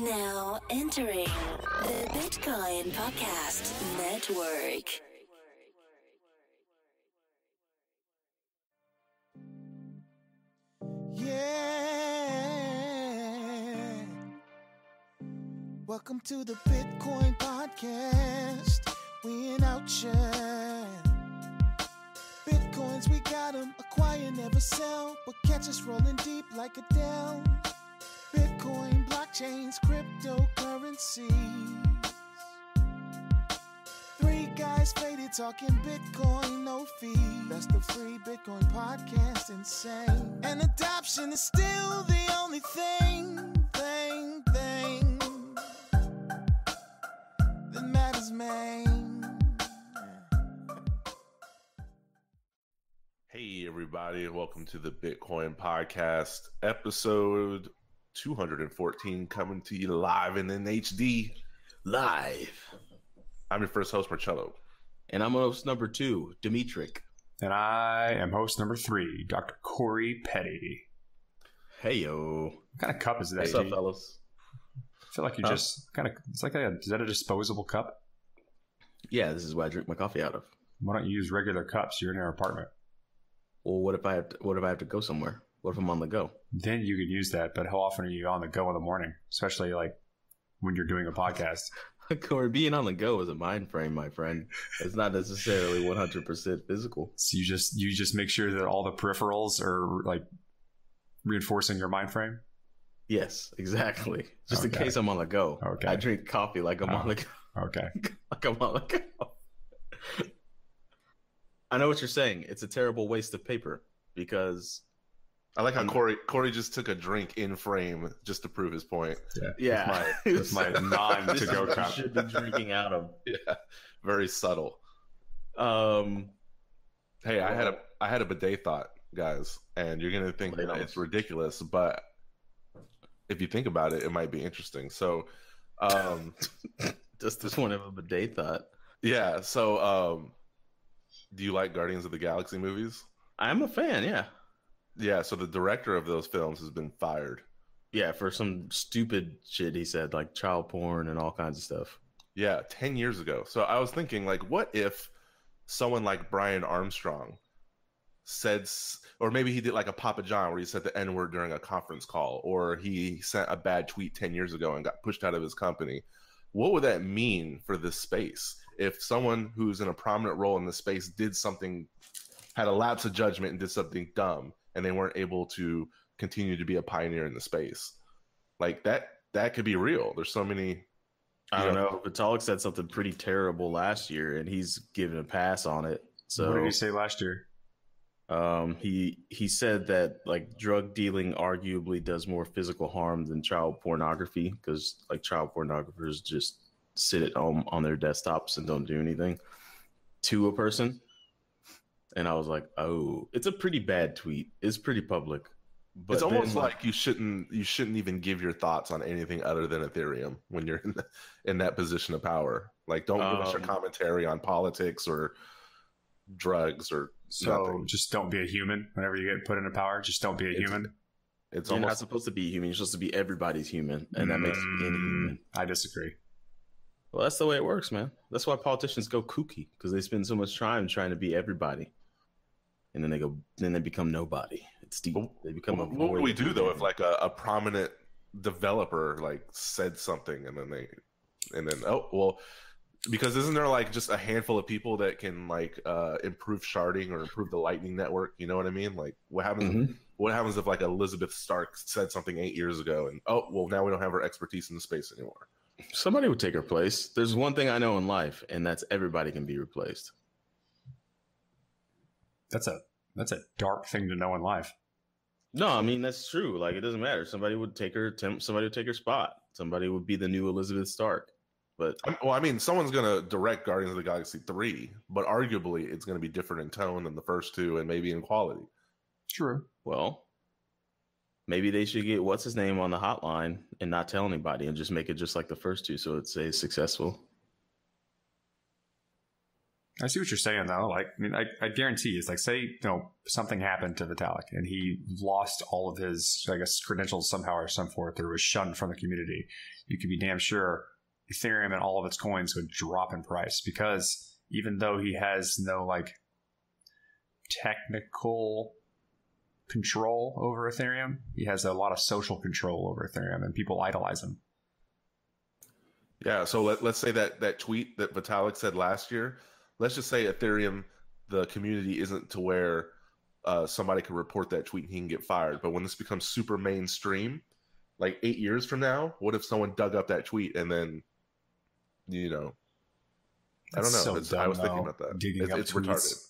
Now entering the Bitcoin Podcast Network. Yeah. Welcome to the Bitcoin Podcast. We in out Bitcoins, we got got 'em. Acquire, never sell. But catch us rolling deep like Adele. Bitcoin, blockchains, cryptocurrencies. Three guys faded talking Bitcoin, no fee. Best of free Bitcoin podcast, insane. And adoption is still the only thing, thing, thing that matters, man. Hey, everybody, welcome to the Bitcoin Podcast, episode 214, coming to you live and in HD. live. I'm your first host, Marcello. And I'm host number two, Dimitrik. And I am host number three, Dr. Corey Petty. Hey yo. What kind of cup is that? What's up, fellas? I feel like you Huh? just kind of, it's like a, is that a disposable cup? Yeah, this is what I drink my coffee out of. Why don't you use regular cups? You're in your apartment. Well, what if I have to, what if I have to go somewhere? What if I'm on the go? Then you could use that, but how often are you on the go in the morning? Especially like when you're doing a podcast. Corey, being on the go is a mind frame, my friend. It's not necessarily 100% physical. So you just, you just make sure that all the peripherals are like reinforcing your mind frame. Yes, exactly. Just in case I'm on the go. Okay. I drink coffee like I'm on Oh. the go. Okay. Like I'm on the go. I know what you're saying. It's a terrible waste of paper because I like how Um, Corey Corey just took a drink in frame just to prove his point. yeah, With my non to go what you cup. should be drinking out of. Yeah, very subtle. Um, Hey, I had a I had a bidet thought, guys, and you're gonna think that it's ridiculous, but if you think about it, it might be interesting. So, um, just this one of a bidet thought. yeah. So, um, do you like Guardians of the Galaxy movies? I'm a fan, yeah. Yeah. So the director of those films has been fired. Yeah, for some stupid shit he said, like child porn and all kinds of stuff. Yeah, 10 years ago. So I was thinking, like, what if someone like Brian Armstrong said, or maybe he did like a Papa John where he said the N word during a conference call, or he sent a bad tweet 10 years ago and got pushed out of his company. What would that mean for this space? If someone who's in a prominent role in the space did something, had a lapse of judgment and did something dumb, and they weren't able to continue to be a pioneer in the space, like that, that could be real. There's so many I don't Yeah. know. Vitalik said something pretty terrible last year, and he's given a pass on it. So what did he say last year? Um, he he said that like drug dealing arguably does more physical harm than child pornography because like child pornographers just sit at home on their desktops and don't do anything to a person. And I was like, oh, it's a pretty bad tweet. It's pretty public. But it's almost then, like you shouldn't you shouldn't even give your thoughts on anything other than Ethereum when you're in, the, in that position of power. Like, don't give us your Um, commentary on politics or drugs or So nothing. just don't be a human whenever you get put into power. Just don't be a It's- human. It's you're not almost supposed to be human. You're supposed to be everybody's human, and that makes you any Mm, human. I disagree. Well, that's the way it works, man. That's why politicians go kooky because they spend so much time trying to be everybody, and then they go, then they become nobody. It's deep. They become a. what would we do though if like a, a prominent developer like said something and then they and then oh well because isn't there like just a handful of people that can like uh improve sharding or improve the lightning network you know what i mean like what happens Mhm. what happens if like elizabeth stark said something eight years ago and oh well now we don't have her expertise in the space anymore somebody would take her place? There's one thing I know in life, and that's everybody can be replaced. That's a that's a dark thing to know in life. No, I mean that's true. Like it doesn't matter. Somebody would take her. Temp, somebody would take her spot. Somebody would be the new Elizabeth Stark. But I'm- well i mean someone's gonna direct guardians of the galaxy 3 but arguably it's gonna be different in tone than the first two and maybe in quality True. well, maybe they should get what's his name on the hotline and not tell anybody and just make it just like the first two, so it stays successful. I see what you're saying though. Like, I mean, I, I guarantee it's like, say, you know, something happened to Vitalik and he lost all of his, I guess, credentials somehow or some forth, or was shunned from the community. You could be damn sure Ethereum and all of its coins would drop in price because even though he has no like technical control over Ethereum, he has a lot of social control over Ethereum, and people idolize him. Yeah. So let, let's say that that tweet that Vitalik said last year. Let's just say Ethereum, the community isn't to where uh, somebody could report that tweet and he can get fired. But when this becomes super mainstream, like eight years from now, what if someone dug up that tweet and then, you know, I don't know. So It's- I dumb, was thinking about that. digging It's, up it's retarded.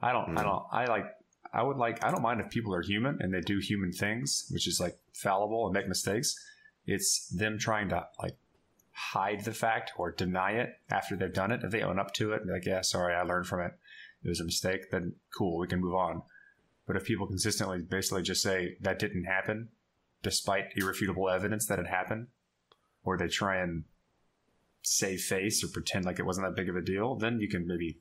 I don't. I Hmm. don't. I like. I would like. I don't mind if people are human and they do human things, which is like fallible and make mistakes. It's them trying to like hide the fact or deny it after they've done it. If they own up to it and be like, "Yeah, sorry, I learned from it. It was a mistake," then cool, we can move on. But if people consistently basically just say that didn't happen, despite irrefutable evidence that it happened, or they try and save face or pretend like it wasn't that big of a deal, then you can maybe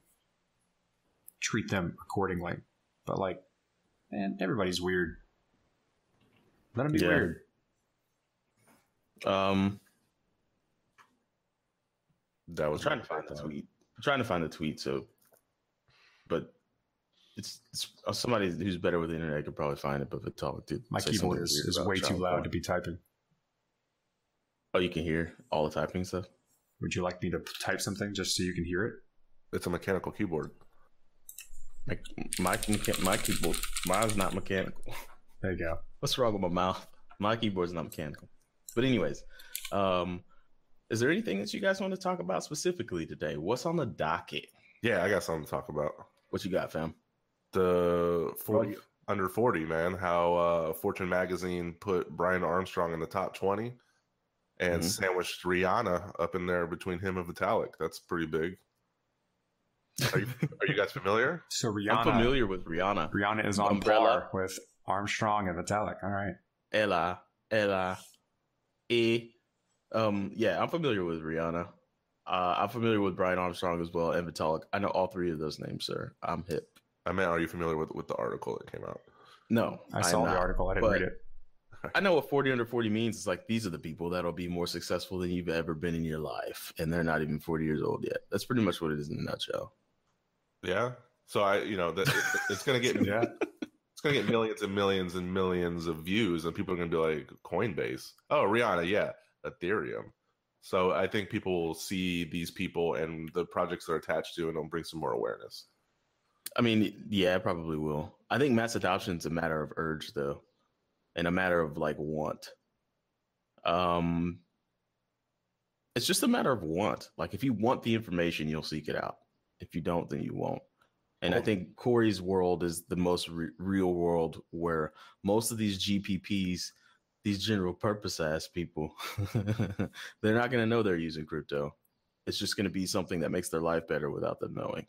treat them accordingly. But like, man, everybody's weird. Let them be Yeah. weird. Um, That was I'm trying to find the tweet. I'm trying to find the tweet. So, but it's, it's uh, somebody who's better with the internet could probably find it. But Vitalik did. My say keyboard is, is way too loud to be typing. Oh, you can hear all the typing stuff. Would you like me to type something just so you can hear it? It's a mechanical keyboard. My my, my keyboard, mine's not mechanical. There you go. What's wrong with my mouth? My keyboard's not mechanical. But anyways, um, is there anything that you guys want to talk about specifically today? What's on the docket? Yeah, I got something to talk about. What you got, fam? The 40 under 40, man. How uh, Fortune magazine put Brian Armstrong in the top 20 and Mhm. sandwiched Rihanna up in there between him and Vitalik. That's pretty big. Are you, are you guys familiar? So Rihanna, I'm Rihanna, familiar with Rihanna. Rihanna is on Umbrella. par with Armstrong and Vitalik. All right. Ella, Ella, E. Um, yeah, I'm familiar with Rihanna. Uh, I'm familiar with Brian Armstrong as well and Vitalik. I know all three of those names, sir. I'm hip. I mean, are you familiar with, with the article that came out? No, I I'm saw the article. I didn't read it. I know what 40 under 40 means. It's like these are the people that'll be more successful than you've ever been in your life, and they're not even 40 years old yet. That's pretty much what it is in a nutshell. Yeah. So I, you know, that it, it's gonna get Yeah. it's gonna get millions and millions and millions of views, and people are gonna be like Coinbase. Oh, Rihanna, yeah, Ethereum. So I think people will see these people and the projects they're attached to, and it'll bring some more awareness. I mean, yeah, it probably will. I think mass adoption is a matter of urge, though, and a matter of like want. Um, it's just a matter of want. Like, if you want the information, you'll seek it out. If you don't, then you won't. And I think Corey's world is the most re- real world where most of these GPPs, these general purpose ass people, they're not going to know they're using crypto. It's just going to be something that makes their life better without them knowing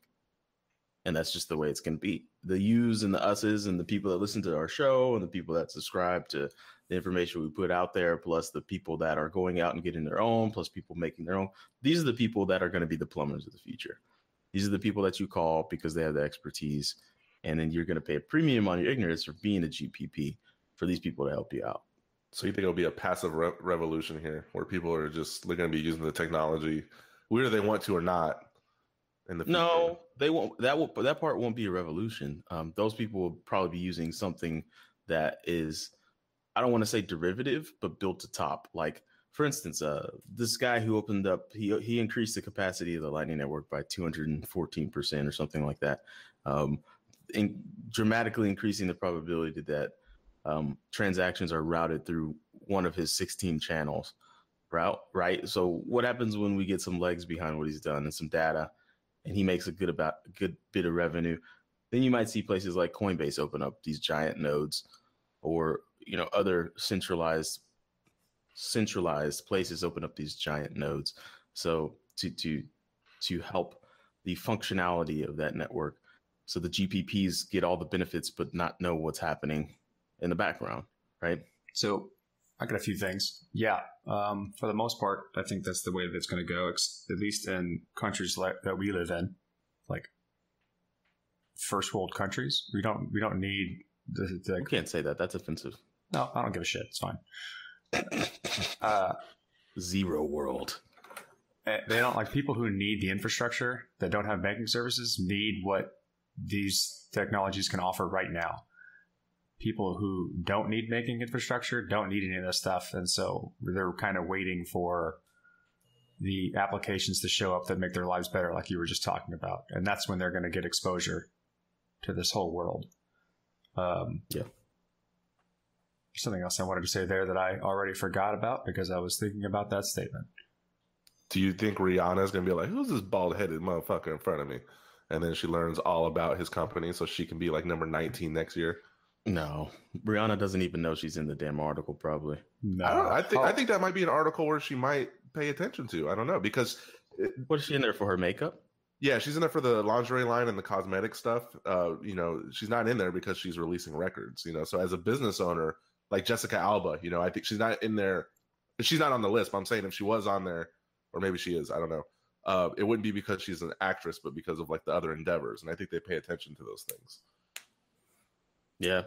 and that's just the way it's going to be. The yous and the us's and the people that listen to our show and the people that subscribe to the information we put out there, plus the people that are going out and getting their own, plus people making their own. These are the people that are going to be the plumbers of the future. These are the people that you call because they have the expertise, and then you're going to pay a premium on your ignorance for being a GPP for these people to help you out. So you think it'll be a passive re- revolution here, where people are just they're going to be using the technology, whether they want to or not. In the future? No, they won't. That will that part won't be a revolution. Um, those people will probably be using something that is, I don't want to say derivative, but built to top. Like for instance, uh, this guy who opened up, he he increased the capacity of the Lightning Network by two hundred and fourteen percent or something like that, um, in dramatically increasing the probability that um, transactions are routed through one of his sixteen channels. Route right. So what happens when we get some legs behind what he's done and some data? and he makes a good about a good bit of revenue, then you might see places like Coinbase open up these giant nodes, or you know other centralized centralized places open up these giant nodes. So to to to help the functionality of that network, so the GPPs get all the benefits but not know what's happening in the background, right? So I got a few things. Yeah, um, for the most part, I think that's the way that it's going to go. At least in countries like, that we live in, like first world countries. We don't we don't need the, the You can't say that. That's offensive. no. I don't give a shit. It's fine. Uh, Zero world. eh, they don't like people who need the infrastructure that don't have banking services need what these technologies can offer right now. People who don't need making infrastructure don't need any of this stuff, and so they're kind of waiting for the applications to show up that make their lives better, like you were just talking about, and that's when they're going to get exposure to this whole world. Um, Yeah. Something else I wanted to say there that I already forgot about because I was thinking about that statement. Do you think Rihanna is gonna be like, "Who's this bald headed motherfucker in front of me?" And then she learns all about his company, so she can be like number nineteen next year. No, Brianna doesn't even know she's in the damn article. Probably. No, I I think. I think that might be an article where she might pay attention to. I don't know because, it- What is she in there for? Her makeup? yeah, she's in there for the lingerie line and the cosmetic stuff. Uh, you know, she's not in there because she's releasing records. You know, so as a business owner, like Jessica Alba, you know, I think she's not in there. She's not on the list. But I'm saying if she was on there, or maybe she is, I don't know. Uh, it wouldn't be because she's an actress, but because of like the other endeavors, and I think they pay attention to those things. Yeah.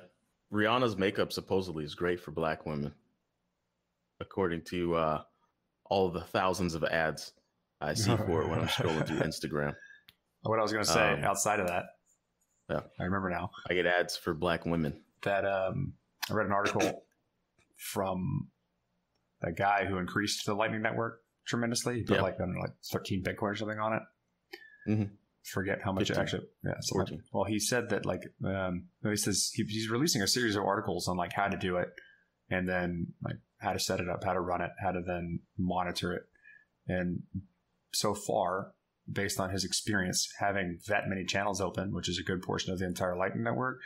Rihanna's makeup supposedly is great for black women, according to uh, all the thousands of ads I see for it when I'm scrolling through Instagram. what I was going to say Um, outside of that. Yeah. I remember now I get ads for black women. that um, I read an article from a guy who increased the Lightning Network tremendously. He put Yeah. like know, like 13 Bitcoin or something on it. Mhm. Forget how much it 15. actually. Yeah, so 14. well, he said that like um, he says he, he's releasing a series of articles on like how to do it, and then like how to set it up, how to run it, how to then monitor it, and so far, based on his experience having that many channels open, which is a good portion of the entire Lightning Network,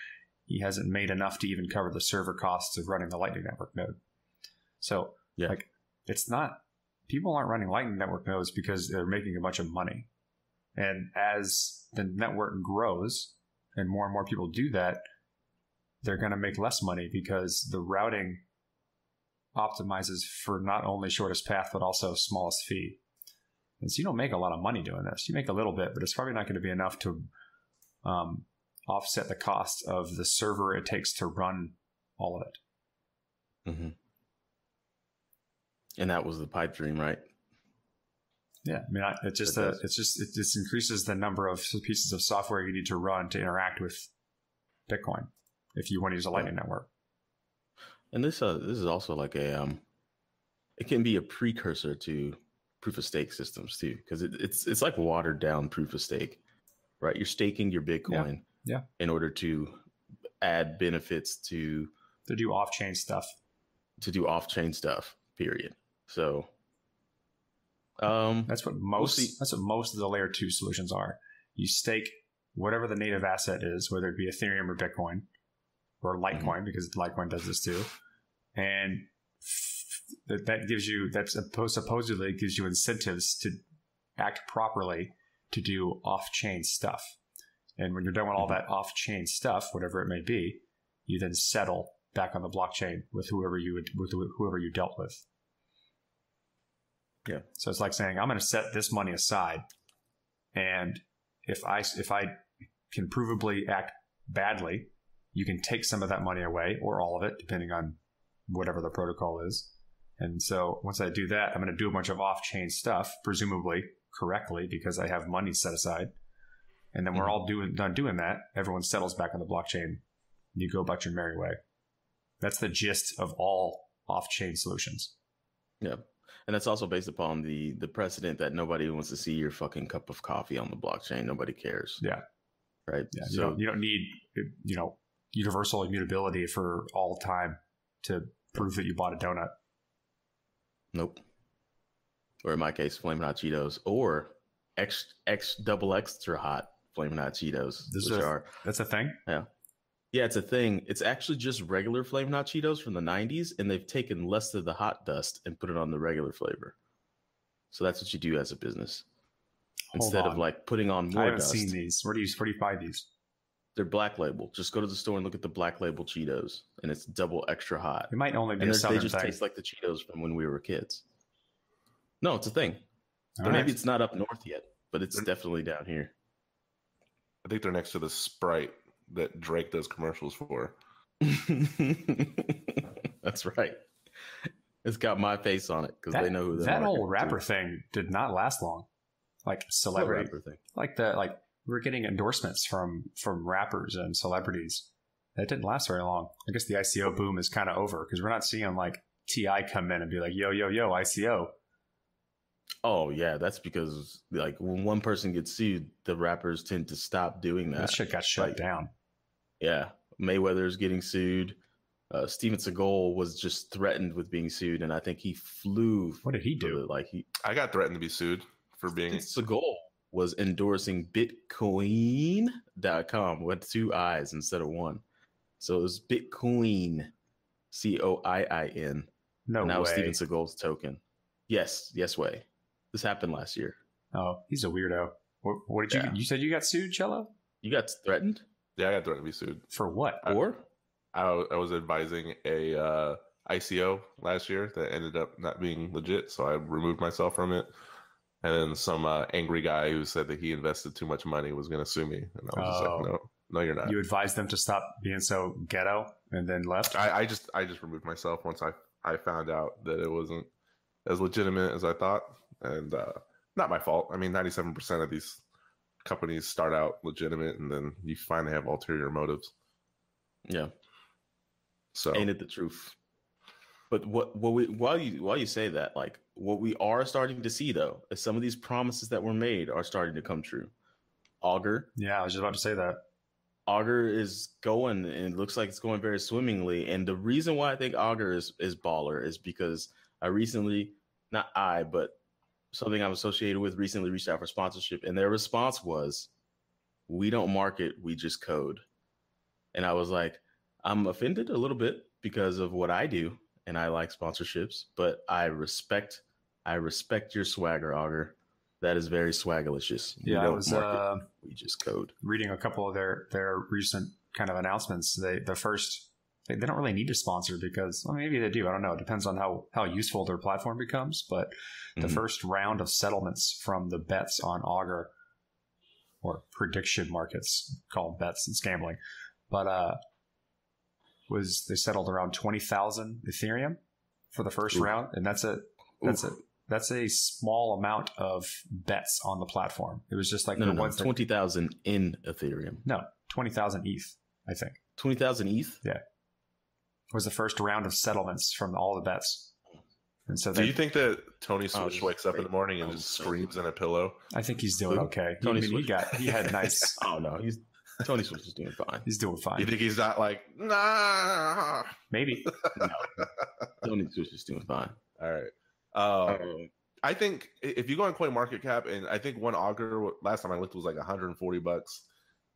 he hasn't made enough to even cover the server costs of running the Lightning Network node. So, Yeah. like, it's not people aren't running Lightning Network nodes because they're making a bunch of money. And as the network grows and more and more people do that, they're going to make less money because the routing optimizes for not only shortest path, but also smallest fee. And so you don't make a lot of money doing this. You make a little bit, but it's probably not going to be enough to um, offset the cost of the server it takes to run all of it. hmm And that was the pipe dream, right? Yeah, I mean, I, it's just It a, it's just it just increases the number of pieces of software you need to run to interact with Bitcoin if you want to use a Lightning network. And this uh, this is also like a um, it can be a precursor to proof of stake systems too, because it, it's it's like watered down proof of stake, right? You're staking your Bitcoin, Yeah. in order to add benefits to To do off chain stuff. to do off chain stuff. Period. So, um, That's what most see. that's what most of the layer two solutions are. You stake whatever the native asset is, whether it be Ethereum or Bitcoin or Litecoin, because Litecoin does this too, and that that gives you that suppo- supposedly gives you incentives to act properly to do off chain stuff. And when you're done with all that off chain stuff, whatever it may be, you then settle back on the blockchain with whoever you would, with whoever you dealt with. Yeah. So it's like saying, I'm going to set this money aside, and if I if I can provably act badly, you can take some of that money away or all of it, depending on whatever the protocol is. And so once I do that, I'm going to do a bunch of off-chain stuff, presumably correctly, because I have money set aside. And then we're mm-hmm. all doing done doing that. Everyone settles back on the blockchain. And you go about your merry way. That's the gist of all off-chain solutions. yeah, and that's also based upon the the precedent that nobody wants to see your fucking cup of coffee on the blockchain. Nobody cares. Yeah. Right. Yeah, you, so don't, you don't need uh, you know universal immutability for all time to prove that you bought a donut. Nope. Or in my case, flaming hot Cheetos, or X X double extra hot flaming hot Cheetos, This which is- are That's a thing. yeah, it's a thing. It's actually just regular flame hot Cheetos from the '90s, and they've taken less of the hot dust and put it on the regular flavor. So that's what you do as a business, Hold instead of like putting on more I more haven't dust. seen these. Where do you where do you buy these? They're black label. Just go to the store and look at the black label Cheetos, and it's double extra hot. It might only be And a they're- they just thing. taste like the Cheetos from when we were kids. No, it's a thing. All But maybe it's not up north yet, but it's definitely down here. I think they're next to the Sprite that Drake does commercials for. That's right. It's got my face on it because they know who the that market whole to. rapper thing did not last long. Like celebrity, rapper thing. like the like we're getting endorsements from from rappers and celebrities. That didn't last very long. I guess the ICO boom is kind of over because we're not seeing like T.I. come in and be like, "Yo, yo, yo, ICO." Oh yeah, that's because like when one person gets sued, the rappers tend to stop doing that. That shit got shut Like, down. Yeah, Mayweather's getting sued. Uh, Steven Seagal was just threatened with being sued, and I think he flew. What did he do? the- Like he, I got threatened to be sued for being. Steven Seagal was endorsing Bitcoin.com with two I's instead of one, so it was Bitcoin, C O I I N. No and that was way. Steven Seagal's token. Yes, yes way. This happened last year. Oh, he's a weirdo. What, what did you? You said you got sued, Cello, You got threatened, Yeah, I got threatened to be sued. for what? Or I, I was advising a uh, ICO last year that ended up not being legit, so I removed myself from it. And then some uh, angry guy who said that he invested too much money was going to sue me, and I was just Oh. like, no, no, you're not. You advised them to stop being so ghetto, and then left. I, I just I just removed myself once I I found out that it wasn't as legitimate as I thought, and uh, not my fault. I mean, ninety seven percent of these companies start out legitimate, and then you finally have ulterior motives. yeah, So ain't it the truth? But what what we while you while you say that, like what we are starting to see though, is some of these promises that were made are starting to come true. Augur, yeah, I was just about to say that. Augur is going and it looks like it's going very swimmingly. And the reason why I think Augur is, is baller is because I recently, not I, but something I'm associated with recently reached out for sponsorship. And their response was, We don't market, we just code. And I was like, I'm offended a little bit because of what I do and I like sponsorships, but I respect I respect your swagger, Augur. That is very swagalicious. We Yeah, I was market, uh, we just code. reading a couple of their their recent kind of announcements. They the first they, they don't really need to sponsor because well, maybe they do. I don't know. It depends on how how useful their platform becomes. But the Mhm. first round of settlements from the bets on Augur or prediction markets called bets it's gambling, but uh, was they settled around twenty thousand Ethereum for the first Ooh. round, and that's a that's a that's a small amount of bets on the platform. It was just like no, no, no. twenty thousand in Ethereum. no, 20,000 ETH, I think, Twenty thousand ETH. Was the first round of settlements from all the bets. And so Do you think that Tony Oh, Switch wakes up in the morning and Oh, just so screams in a pillow? I think he's doing okay. Tony I mean, he Switch? got, he had nice, Oh no, he's Tony Switch is doing fine. he's doing fine. You think he's not like nah? Maybe. No, Tony Switch is doing fine. All right. Uh, Um, I think if you go on Coin Market Cap, and I think one Augur last time I looked was like 140 bucks.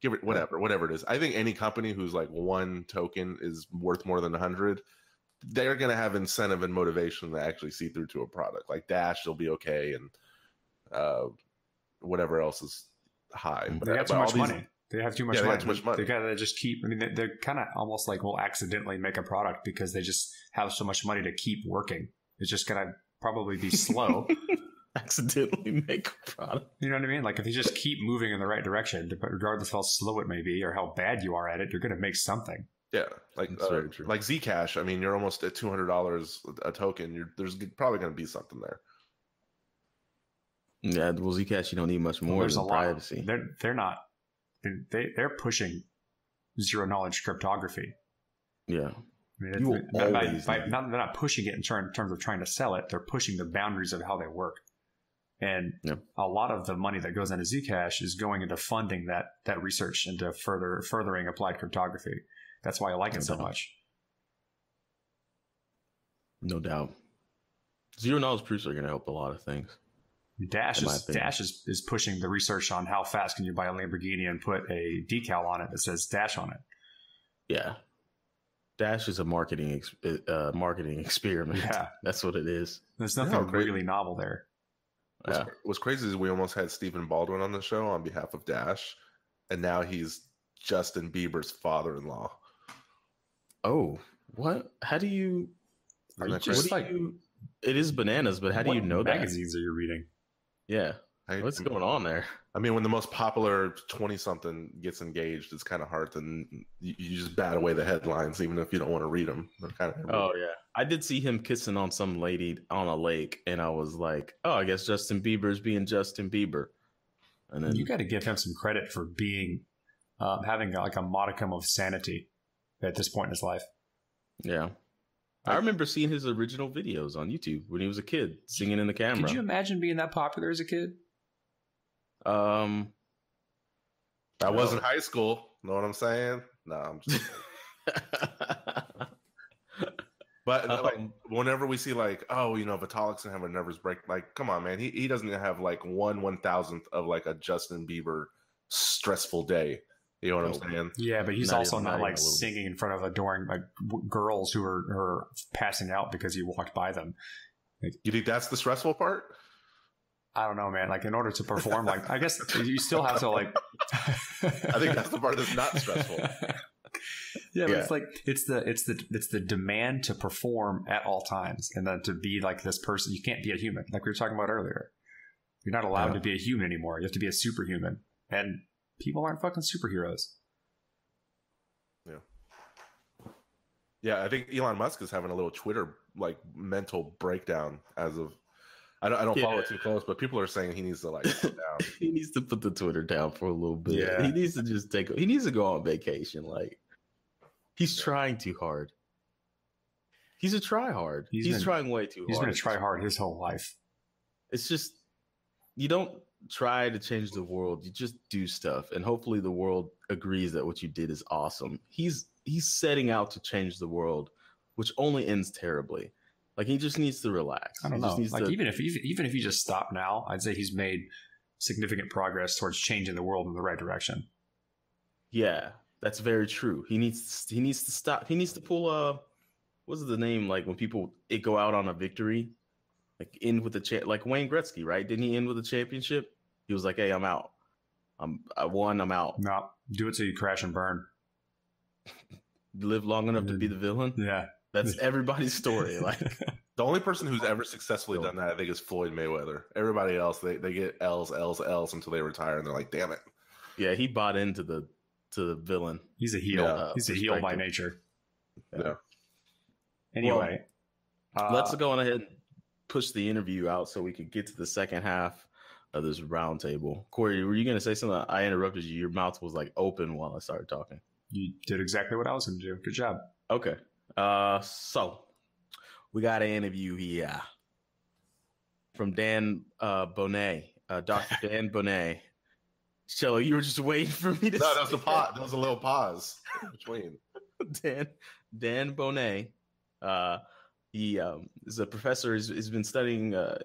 Give it whatever, whatever it is. I think any company who's like one token is worth more than a 100. They're gonna have incentive and motivation to actually see through to a product. Like Dash, they'll be okay, and uh, whatever else is high. They But- got but too much these- money. They have too much Yeah, they money. got too much money. They gotta just keep. I mean, they- they're kind of almost like will accidentally make a product because they just have so much money to keep working. It's just gonna probably be slow. accidentally make a product. you know what I mean? Like if you just keep moving in the right direction, regardless of how slow it may be or how bad you are at it, you're gonna make something. Yeah, like That's uh, very true. like Zcash. I mean, you're almost at two hundred dollars a token. You're, there's probably going to be something there. Yeah, well, Zcash, you don't need much more There's than a lot. privacy. They're they're not. They they're pushing zero knowledge cryptography. Yeah, I mean, You will it's- by- by- by- not, they're not pushing it in, ter- in terms of trying to sell it. They're pushing the boundaries of how they work. And a lot of the money that goes into Zcash is going into funding that that research into further furthering applied cryptography. That's why I like it No so doubt. much. no doubt. Zero knowledge proofs are going to help a lot of things. Dash is. Dash is, is pushing the research on how fast can you buy a Lamborghini and put a decal on it that says Dash on it. Yeah, Dash is a marketing uh, marketing experiment. Yeah. that's what it is. There's nothing really novel there. What's, Yeah. what's crazy is we almost had Stephen Baldwin on the show on behalf of Dash, and now he's Justin Bieber's father-in-law. Oh, what? How do you? Are you that just crazy? like do you- it is bananas, but how do you know magazines that? magazines are you reading? Yeah, I, what's going on there? I mean, when the most popular twenty-something gets engaged, it's kind of hard to you, you just bat away the headlines, even if you don't want to read them. They're kind of Oh yeah, I did see him kissing on some lady on a lake, and I was like, oh, I guess Justin Bieber's being Justin Bieber. And then You got to give him some credit for being um, having like a modicum of sanity at this point in his life. yeah, I remember seeing his original videos on YouTube when he was a kid singing in the camera. Could you imagine being that popular as a kid? Um, I was in high school. Know what I'm saying? No, I'm just. But like, Um, whenever we see like, oh, you know, Vitalik's gonna have a nervous break, like, come on, man, he he doesn't have like one one thousandth of like a Justin Bieber stressful day. You know what I'm saying? Yeah, but he's Not also even- not, not like a little bit. singing in front of adoring like w- girls who are, are passing out because he walked by them. You think that's the stressful part? I don't know, man. Like in order to perform, like I guess you still have to like. I think that's the part that's not stressful. Yeah, but Yeah. it's like it's the it's the it's the demand to perform at all times, and then to be like this person. You can't be a human, like we were talking about earlier. You're not allowed Yeah. to be a human anymore. You have to be a superhuman, and people aren't fucking superheroes. Yeah. Yeah, I think Elon Musk is having a little Twitter like mental breakdown as of. I don't, I don't follow it too close, but people are saying he needs to like down. he needs to put the Twitter down for a little bit. Yeah. He needs to just take. He needs to go on vacation. Like he's trying too hard. He's a try hard. He's He's, been- trying way too hard. He's hard. going to try hard his whole life. It's just you don't try to change the world. You just do stuff, and hopefully the world agrees that what you did is awesome. He's he's setting out to change the world, which only ends terribly. Like he just needs to relax. I don't he know. Just needs Like to, even if even if you just stop now, I'd say he's made significant progress towards changing the world in the right direction. Yeah, that's very true. He needs he needs to stop. He needs to pull a what's the name like when people it go out on a victory, like end with the cha- like Wayne Gretzky, right? Didn't he end with a championship? He was like, "Hey, I'm out. I'm I won. I'm out. No, do it till you crash and burn. Live long enough to be the villain." Yeah, That's everybody's story. Like, The only person who's ever successfully done that, I think, is Floyd Mayweather. Everybody else, they, they get L's, L's, L's until they retire, and they're like, damn it. yeah, he bought into the to the villain. he's a heel. Yeah, he's a heel by nature. Yeah. Anyway, uh, Let's go on ahead and push the interview out so we could get to the second half of this roundtable. Corey, were you going to say something? I interrupted you. Your mouth was like open while I started talking. you did exactly what I was going to do. Good job. Okay. Uh, so we got an interview here from Dan uh, Boneh, uh, Dr. Dan Boneh. Cello, you were just waiting for me to. No, that was a pause. That was a little pause between. Dan Dan Boneh. Uh, he um, is a professor. He's, he's been studying, uh,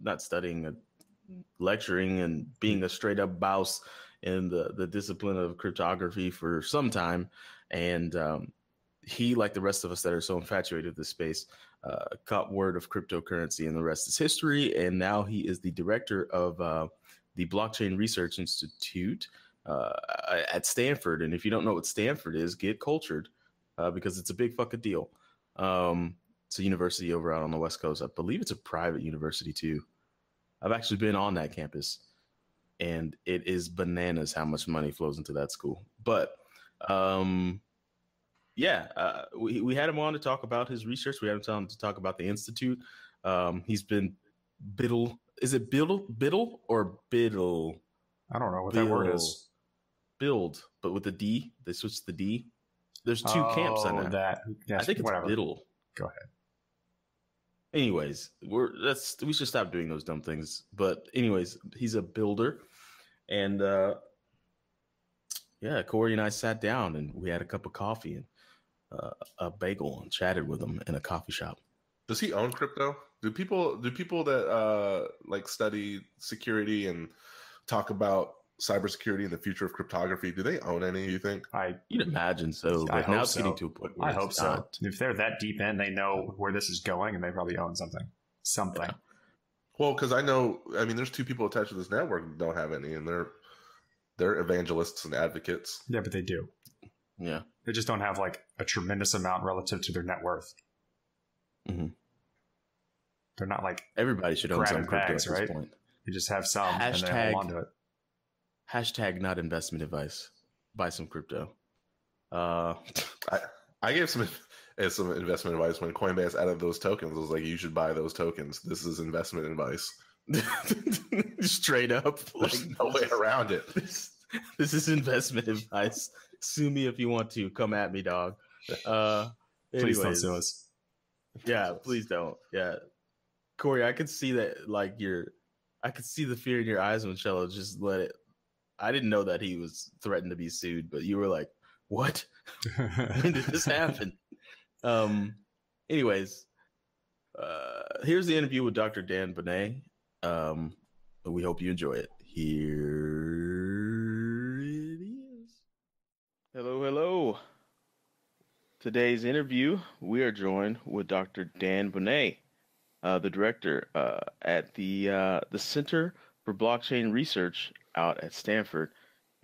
not studying, uh, lecturing, and being a straight up bouse in the the discipline of cryptography for some time. And um, he, like the rest of us that are so infatuated with this space, uh, caught word of cryptocurrency, and the rest is history. And now he is the director of uh, the Blockchain Research Institute uh, at Stanford. And if you don't know what Stanford is, get cultured uh, because it's a big fucking deal. Um, it's a university over out on the West Coast. I believe it's a private university too. I've actually been on that campus, and it is bananas how much money flows into that school. But um, yeah, uh, we we had him on to talk about his research. We had him on to talk about the institute. Um, he's been biddle. Is it biddle biddle or biddle? I don't know what that word is. Build, but with the D. They switched the D. There's two camps on Oh, that. that. Yes, I think it's whatever. biddle. Go ahead. Anyways, we're that's we should stop doing those dumb things. But anyways, he's a builder, and uh yeah, Corey and I sat down and we had a cup of coffee and uh, a bagel and chatted with him in a coffee shop. Does he own crypto? Do people do people that uh like study security and talk about cybersecurity and the future of cryptography, do they own any, you think? I You'd imagine so, I but now hope it's getting so. to a point where I it's hope so. not. If they're that deep in, they know where this is going, and they probably own something. Something. Well, because I know I mean there's two people attached to this network that don't have any and they're They're evangelists and advocates. Yeah, but they do. Yeah. They just don't have like a tremendous amount relative to their net worth. Mhm. They're not like Everybody should own some crypto bags, at this right? point. they just have some and they Hashtag- hold on to it. Hashtag not investment advice. Buy some crypto. Uh, I I gave some uh, some investment advice when Coinbase added those tokens. I was like, you should buy those tokens. This is investment advice. straight up. There's Like, no way around it. this, this is investment advice. Sue me if you want to. Come at me, dog. Uh, Please don't sue us. Yeah, please don't. Yeah, Corey, I could see that. Like your, I could see the fear in your eyes when Cello just let it. I didn't know that he was threatened to be sued, but you were like, "What? when did this happen?" Um. Anyways, uh, here's the interview with Dr. Dan Boneh. Um, we hope you enjoy it. Here it is. Hello, hello. Today's interview, we are joined with Dr. Dan Boneh, uh, the director uh, at the uh, the Center for Blockchain Research out at Stanford.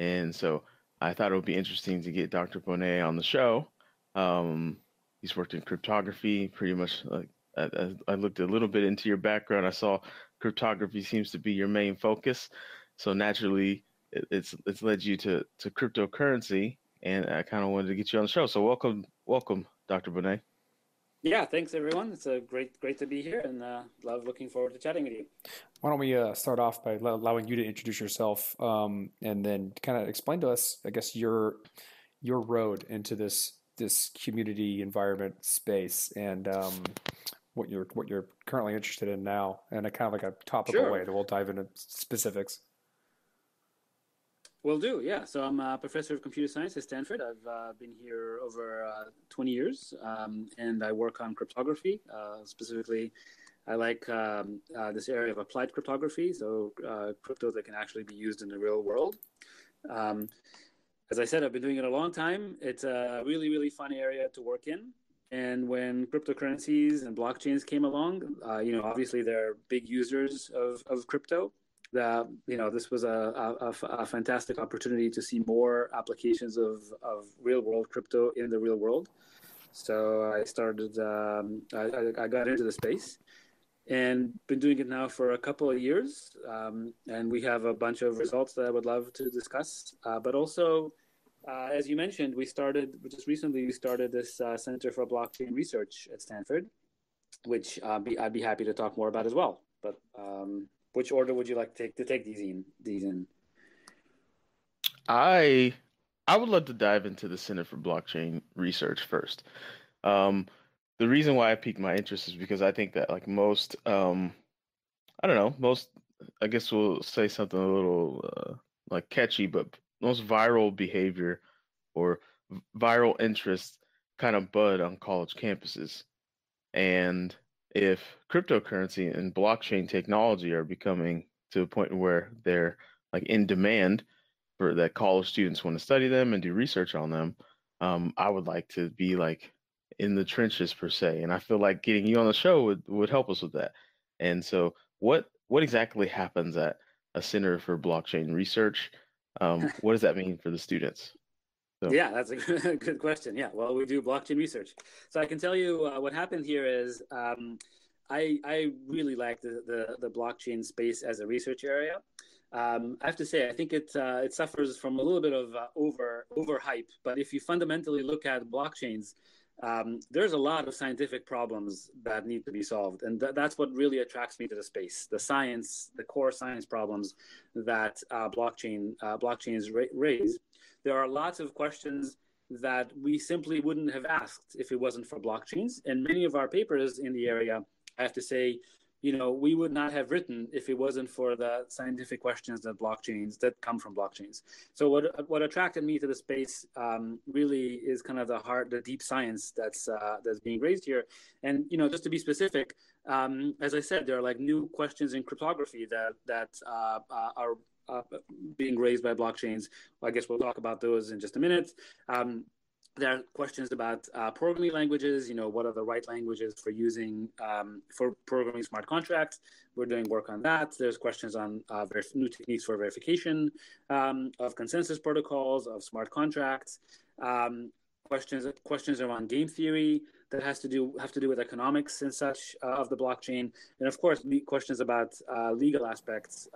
And so I thought it would be interesting to get Dr. Boneh on the show. Um, he's worked in cryptography, pretty much. Like I, I- looked a little bit into your background. I saw cryptography seems to be your main focus. So naturally, it, it's it's led you to to cryptocurrency, and I kind of wanted to get you on the show. So welcome, welcome, Dr. Boneh. Yeah, thanks everyone. It's a great, great to be here, and uh, love looking forward to chatting with you. Why don't we uh, start off by allowing you to introduce yourself, um, and then kind of explain to us, I guess, your your road into this this community environment space, and um, what you're what you're currently interested in now, and a kind of like a topical Sure. way that we'll dive into specifics. Will do. Yeah. So I'm a professor of computer science at Stanford. I've uh, been here over uh, 20 years, um, and I work on cryptography. Uh, specifically, I like um, uh, this area of applied cryptography, so uh, crypto that can actually be used in the real world. Um, as I said, I've been doing it a long time. It's a really, really fun area to work in. And when cryptocurrencies and blockchains came along, uh, you know, obviously they're big users of, of crypto. The, you know, this was a, a, a- fantastic opportunity to see more applications of, of real world crypto in the real world. So I started, um, I, I- I got into the space and been doing it now for a couple of years. Um, and we have a bunch of results that I would love to discuss. Uh, but also, uh, as you mentioned, we started just recently. We started this uh, Center for Blockchain Research at Stanford, which uh, be, I'd be happy to talk more about as well. But um, which order would you like to take to take these in? These in? I I would love to dive into the Center for Blockchain Research first. Um, the reason why I piqued my interest is because I think that like most, um, I don't know, most I guess we'll say something a little uh, like catchy, but most viral behavior or viral interest kind of bud on college campuses. And if cryptocurrency and blockchain technology are becoming to a point where they're like in demand for that college students want to study them and do research on them, um, I would like to be like in the trenches per se. And I feel like getting you on the show would, would help us with that. And so what what exactly happens at a center for blockchain research? Um, what does that mean for the students? So- Yeah, that's a good, question. Yeah, well, we do blockchain research, so I can tell you uh, what happened here is um, I I really like the, the the blockchain space as a research area. Um, I have to say, I think it uh, it suffers from a little bit of uh, over overhype. But if you fundamentally look at blockchains, um, there's a lot of scientific problems that need to be solved, and th- that's what really attracts me to the space: the science, the core science problems that uh, blockchain uh, blockchains ra- raise. There are lots of questions that we simply wouldn't have asked if it wasn't for blockchains, and many of our papers in the area, I have to say, you know, we would not have written if it wasn't for the scientific questions that blockchains that come from blockchains. So what what attracted me to the space um, really is kind of the heart, the deep science that's uh, that's being raised here. And you know, just to be specific, um, as I said, there are like new questions in cryptography that that uh, uh, are uh, being raised by blockchains. I guess we'll talk about those in just a minute. Um, there are questions about uh, programming languages. You know, what are the right languages for using um, for programming smart contracts? We're doing work on that. There's questions on uh, new techniques for verification um, of consensus protocols of smart contracts. Um, questions questions around game theory that has to do have to do with economics and such uh, of the blockchain, and of course, questions about uh, legal aspects.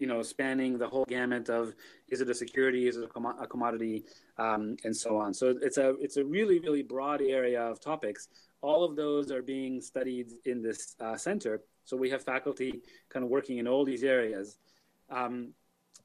You know, spanning the whole gamut of is it a security, is it a, com- a commodity, um, and so on. So it's a it's a really really broad area of topics. All of those are being studied in this uh, center. So we have faculty kind of working in all these areas. Um,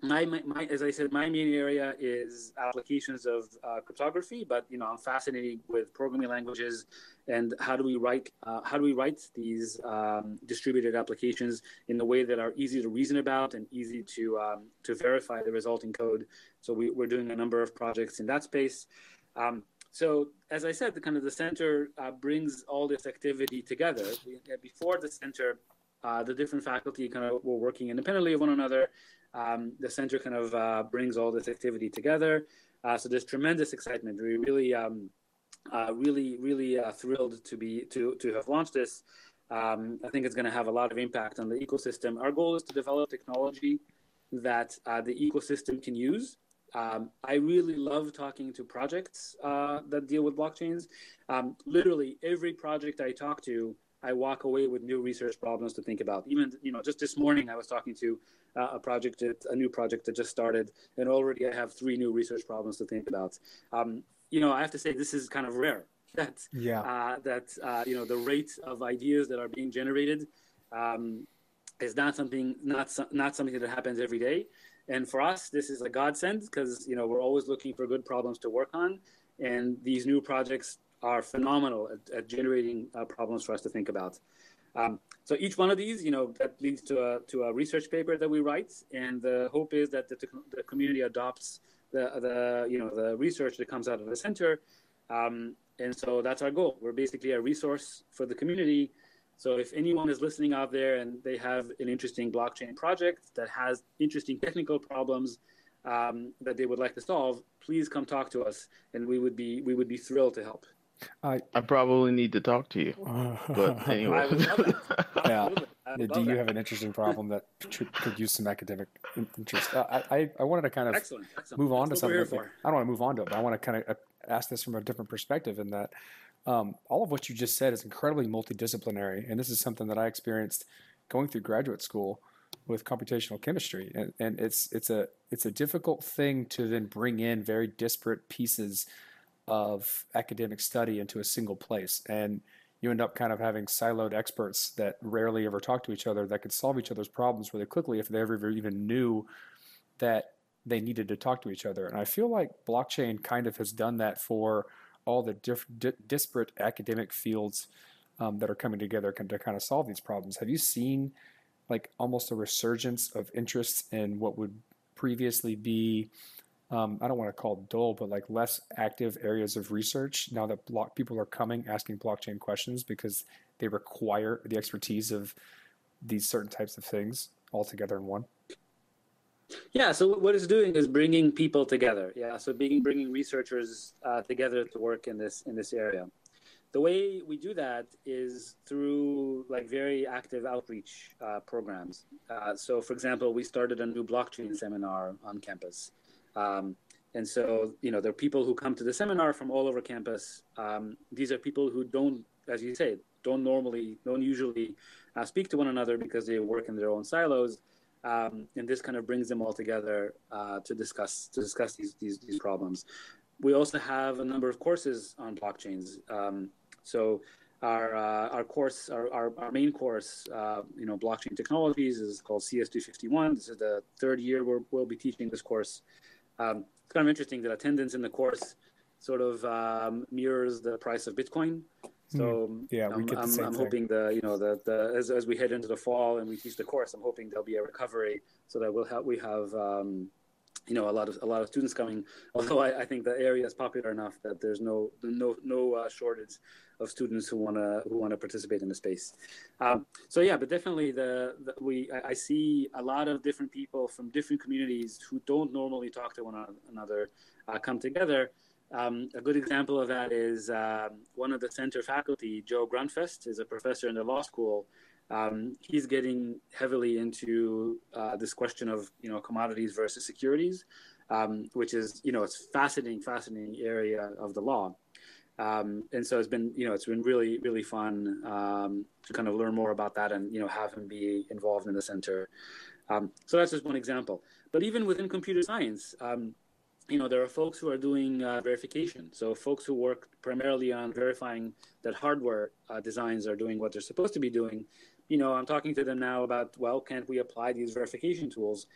my, my, as I said, my main area is applications of uh, cryptography, but you know I'm fascinated with programming languages and how do we write uh, how do we write these um, distributed applications in a way that are easy to reason about and easy to um, to verify the resulting code. So we, are doing a number of projects in that space. Um, so as I said, the kind of the center uh, brings all this activity together. We, before the center, uh, the different faculty kind of were working independently of one another um, the center kind of uh, brings all this activity together. Uh, so there's tremendous excitement. We really, um, uh, really, really uh, thrilled to be to to have launched this. Um, I think it's going to have a lot of impact on the ecosystem. Our goal is to develop technology that uh, the ecosystem can use. Um, I really love talking to projects uh, that deal with blockchains. Um, literally, every project I talk to I walk away with new research problems to think about. Even you know, just this morning I was talking to uh, a project, a new project that just started, and already I have three new research problems to think about. Um, you know, I have to say this is kind of rare. That yeah, uh, that uh, you know the rate of ideas that are being generated um, is not something not not something that happens every day. And for us, this is a godsend because you know we're always looking for good problems to work on, and these new projects are phenomenal at, at generating uh, problems for us to think about. Um, so each one of these, you know, that leads to a to a research paper that we write, and the hope is that the, the community adopts the the you know the research that comes out of the center, um, and so that's our goal. We're basically a resource for the community. So if anyone is listening out there and they have an interesting blockchain project that has interesting technical problems um, that they would like to solve, please come talk to us, and we would be we would be thrilled to help. I I probably need to talk to you. But anyway. yeah. Do you have an interesting problem that could use some academic interest? Uh, I, I wanted to kind of excellent, excellent. move on That's to something. I don't want to move on to it, but I want to kind of uh, ask this from a different perspective in that um, all of what you just said is incredibly multidisciplinary. And this is something that I experienced going through graduate school with computational chemistry. And, and it's, it's, a, it's a difficult thing to then bring in very disparate pieces of academic study into a single place. And you end up kind of having siloed experts that rarely ever talk to each other that could solve each other's problems really quickly if they ever even knew that they needed to talk to each other. And I feel like blockchain kind of has done that for all the diff- di- disparate academic fields um, that are coming together to kind of solve these problems. Have you seen like almost a resurgence of interest in what would previously be um, I don't want to call it dull, but like less active areas of research now that block people are coming asking blockchain questions because they require the expertise of these certain types of things all together in one. Yeah, so what it's doing is bringing people together. Yeah, so being bringing researchers uh, together to work in this in this area. The way we do that is through like very active outreach uh, programs. Uh, so, for example, we started a new blockchain seminar on campus um, and so, you know, there are people who come to the seminar from all over campus. Um, these are people who don't, as you say, don't normally, don't usually uh, speak to one another because they work in their own silos. Um, and this kind of brings them all together uh, to discuss to discuss these, these, these problems. We also have a number of courses on blockchains. Um, so our uh, our course, our, our, our main course, uh, you know, blockchain technologies is called CS251. This is the third year we will be teaching this course. Um, it's kind of interesting that attendance in the course sort of um, mirrors the price of Bitcoin. So mm, yeah, we get the I'm, I'm thing. hoping the you know the, the as, as we head into the fall and we teach the course, I'm hoping there'll be a recovery so that we'll have we have um, you know a lot of a lot of students coming. Although I, I, think the area is popular enough that there's no no no uh, shortage of students who want to who want to participate in the space. Um, so yeah, but definitely the, the we I, I, see a lot of different people from different communities who don't normally talk to one another uh, come together. Um, a good example of that is uh, one of the center faculty, Joe Grundfest, is a professor in the law school. Um, he's getting heavily into uh, this question of you know commodities versus securities, um, which is you know it's fascinating, fascinating area of the law. Um, and so it's been you know it's been really really fun um, to kind of learn more about that and you know have him be involved in the center. Um, so that's just one example. But even within computer science, um, you know there are folks who are doing uh, verification. So folks who work primarily on verifying that hardware uh, designs are doing what they're supposed to be doing. You know, I'm talking to them now about well, can't we apply these verification tools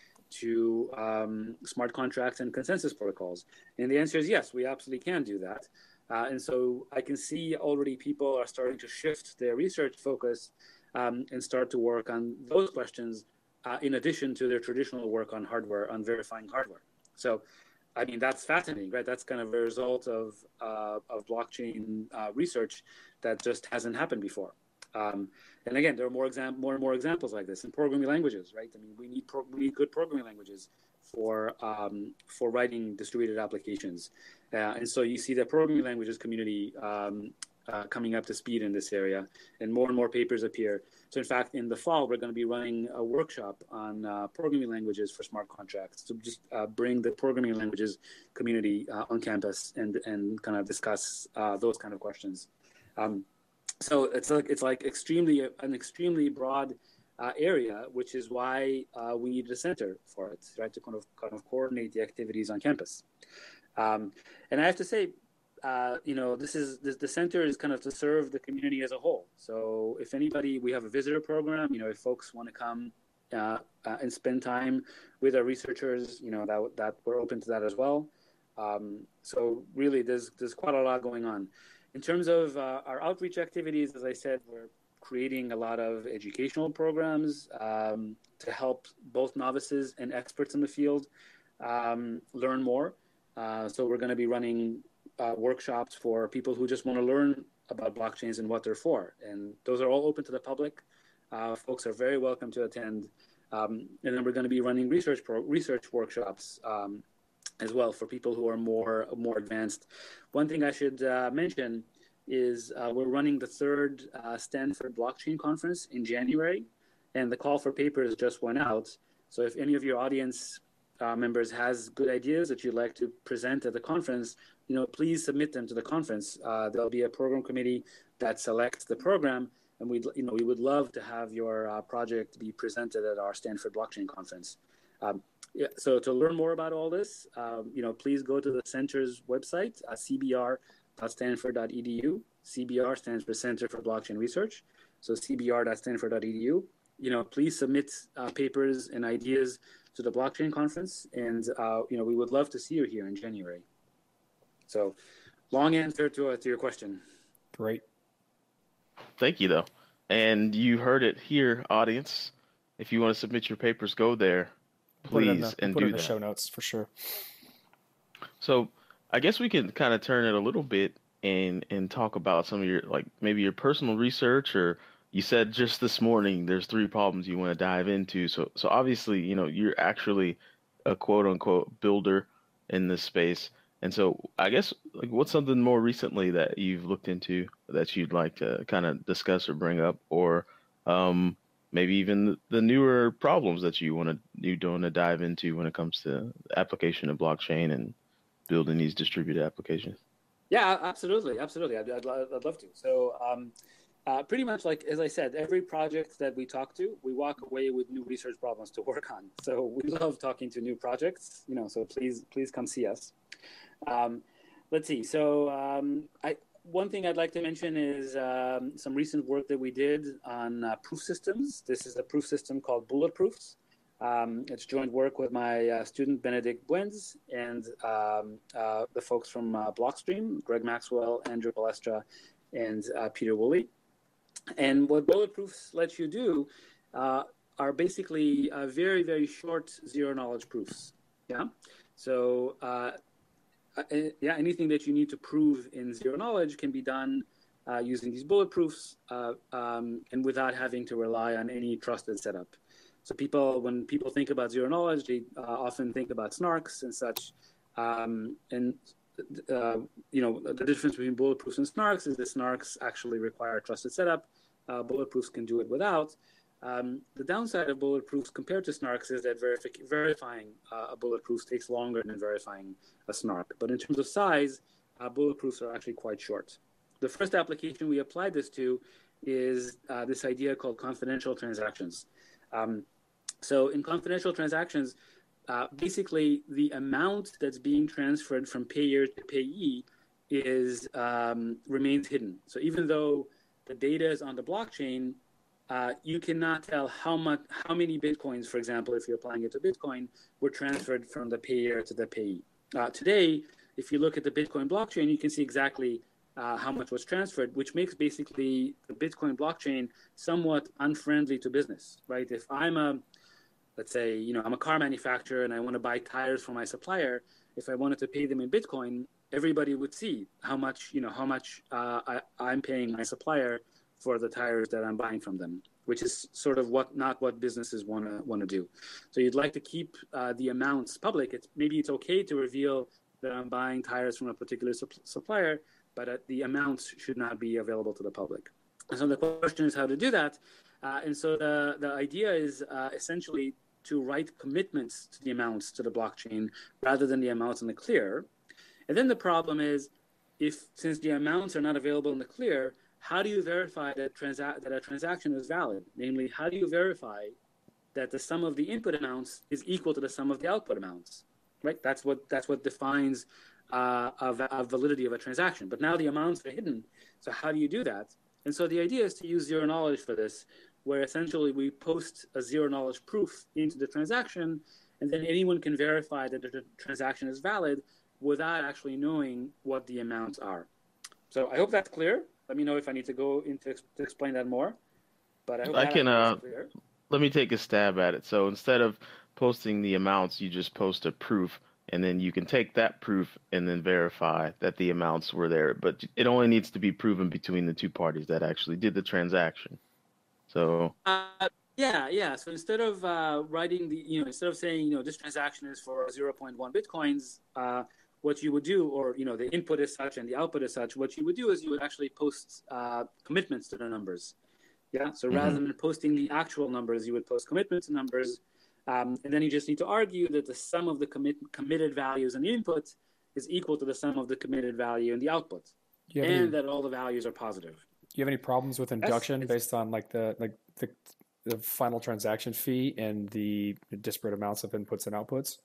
to um, smart contracts and consensus protocols? And the answer is yes, we absolutely can do that. Uh, and so I can see already people are starting to shift their research focus um, and start to work on those questions uh, in addition to their traditional work on hardware, on verifying hardware. So, I mean, that's fascinating, right? That's kind of a result of, uh, of blockchain uh, research that just hasn't happened before. Um, and again, there are more, exam- more and more examples like this in programming languages, right? I mean, we need, pro- we need good programming languages for um, for writing distributed applications. Uh, and so you see the programming languages community um, uh, coming up to speed in this area, and more and more papers appear. So in fact, in the fall, we're going to be running a workshop on uh, programming languages for smart contracts to just uh, bring the programming languages community uh, on campus and and kind of discuss uh, those kind of questions. Um, so it's like it's like extremely an extremely broad uh, area, which is why uh, we need a center for it, right, to kind of kind of coordinate the activities on campus. Um, and I have to say, uh, you know, this is this, the center is kind of to serve the community as a whole. So if anybody, we have a visitor program. You know, if folks want to come uh, uh, and spend time with our researchers, you know, that that we're open to that as well. Um, so really, there's there's quite a lot going on. In terms of uh, our outreach activities, as I said, we're creating a lot of educational programs um, to help both novices and experts in the field um, learn more. Uh, so we're going to be running uh, workshops for people who just want to learn about blockchains and what they're for, and those are all open to the public. Uh, folks are very welcome to attend, um, and then we're going to be running research pro- research workshops um, as well for people who are more more advanced. One thing I should uh, mention is uh, we're running the third uh, Stanford Blockchain Conference in January, and the call for papers just went out. So if any of your audience uh, members has good ideas that you'd like to present at the conference, you know, please submit them to the conference. Uh, there'll be a program committee that selects the program, and we'd you know, we would love to have your uh, project be presented at our Stanford Blockchain Conference. Um, yeah, so to learn more about all this, um, you know, please go to the center's website, uh, cbr.stanford.edu. CBR stands for Center for Blockchain Research. So cbr.stanford.edu. You know, please submit uh, papers and ideas to the blockchain conference, and uh, you know we would love to see you here in January. So, long answer to uh, to your question. Great. Thank you, though. And you heard it here, audience. If you want to submit your papers, go there, please, the, and put do in the that. show notes for sure. So I guess we can kind of turn it a little bit and and talk about some of your like maybe your personal research or you said just this morning there's three problems you want to dive into. So so obviously, you know, you're actually a quote unquote builder in this space. And so I guess like what's something more recently that you've looked into that you'd like to kind of discuss or bring up or um maybe even the, newer problems that you want to you don't want to dive into when it comes to application of blockchain and building these distributed applications? Yeah, absolutely, absolutely. I'd, I'd, I'd love to. So, um, uh, pretty much like as I said, every project that we talk to, we walk away with new research problems to work on. So we love talking to new projects. You know, so please, please come see us. Um, let's see. So, um, I one thing I'd like to mention is um, some recent work that we did on uh, proof systems. This is a proof system called Bulletproofs. Um, it's joint work with my uh, student Benedikt Buenz and um, uh, the folks from uh, Blockstream, Greg Maxwell, Andrew Poelstra, and uh, Pieter Wuille. And what bulletproofs let you do uh, are basically uh, very, very short zero knowledge proofs. Yeah. So, yeah, anything that you need to prove in zero knowledge can be done using these bulletproofs um, and without having to rely on any trusted setup. So people, when people think about zero knowledge, they uh, often think about snarks and such. Um, and uh, you know, the difference between bulletproofs and snarks is that snarks actually require a trusted setup. Uh, bulletproofs can do it without. Um, the downside of bulletproofs compared to snarks is that verifying uh, a bulletproof takes longer than verifying a snark. But in terms of size, uh, bulletproofs are actually quite short. The first application we applied this to is uh, this idea called confidential transactions. Um, so in confidential transactions, uh, basically the amount that's being transferred from payer to payee is um, remains hidden. So even though the data is on the blockchain, uh, you cannot tell how much, how many bitcoins, for example, if you're applying it to Bitcoin, were transferred from the payer to the payee. Uh, today, if you look at the Bitcoin blockchain, you can see exactly uh, how much was transferred, which makes basically the Bitcoin blockchain somewhat unfriendly to business, right? If I'm a, let's say, you know, I'm a car manufacturer and I want to buy tires from my supplier, if I wanted to pay them in Bitcoin, everybody would see how much, you know, how much uh, I, I'm paying my supplier for the tires that I'm buying from them, which is sort of what not what businesses want to want to do. So you'd like to keep uh, the amounts public. It's maybe it's okay to reveal that I'm buying tires from a particular sup- supplier, but uh, the amounts should not be available to the public. And so the question is how to do that. Uh, and so the the idea is uh, essentially to write commitments to the amounts to the blockchain rather than the amounts in the clear. And then the problem is if since the amounts are not available in the clear, how do you verify that, transa- that a transaction is valid? Namely, how do you verify that the sum of the input amounts is equal to the sum of the output amounts? Right. That's what that's what defines uh, a, a, validity of a transaction. But now the amounts are hidden. So how do you do that? And so the idea is to use zero knowledge for this, where essentially we post a zero knowledge proof into the transaction, and then anyone can verify that the transaction is valid without actually knowing what the amounts are. So I hope that's clear. Let me know if I need to go into to explain that more. But I, hope I can. Uh, let me take a stab at it. So instead of posting the amounts, you just post a proof, and then you can take that proof and then verify that the amounts were there. But it only needs to be proven between the two parties that actually did the transaction. So. Uh, yeah, yeah. So instead of uh, writing the, you know, instead of saying, you know, this transaction is for 0.1 bitcoins, uh, what you would do, or you know, the input is such and the output is such. What you would do is you would actually post uh, commitments to the numbers. Yeah. So mm-hmm. rather than posting the actual numbers, you would post commitments to numbers, um, and then you just need to argue that the sum of the commit, committed values and the input is equal to the sum of the committed value and the output, and any, that all the values are positive. Do you have any problems with induction based on like the like the the final transaction fee and the disparate amounts of inputs and outputs?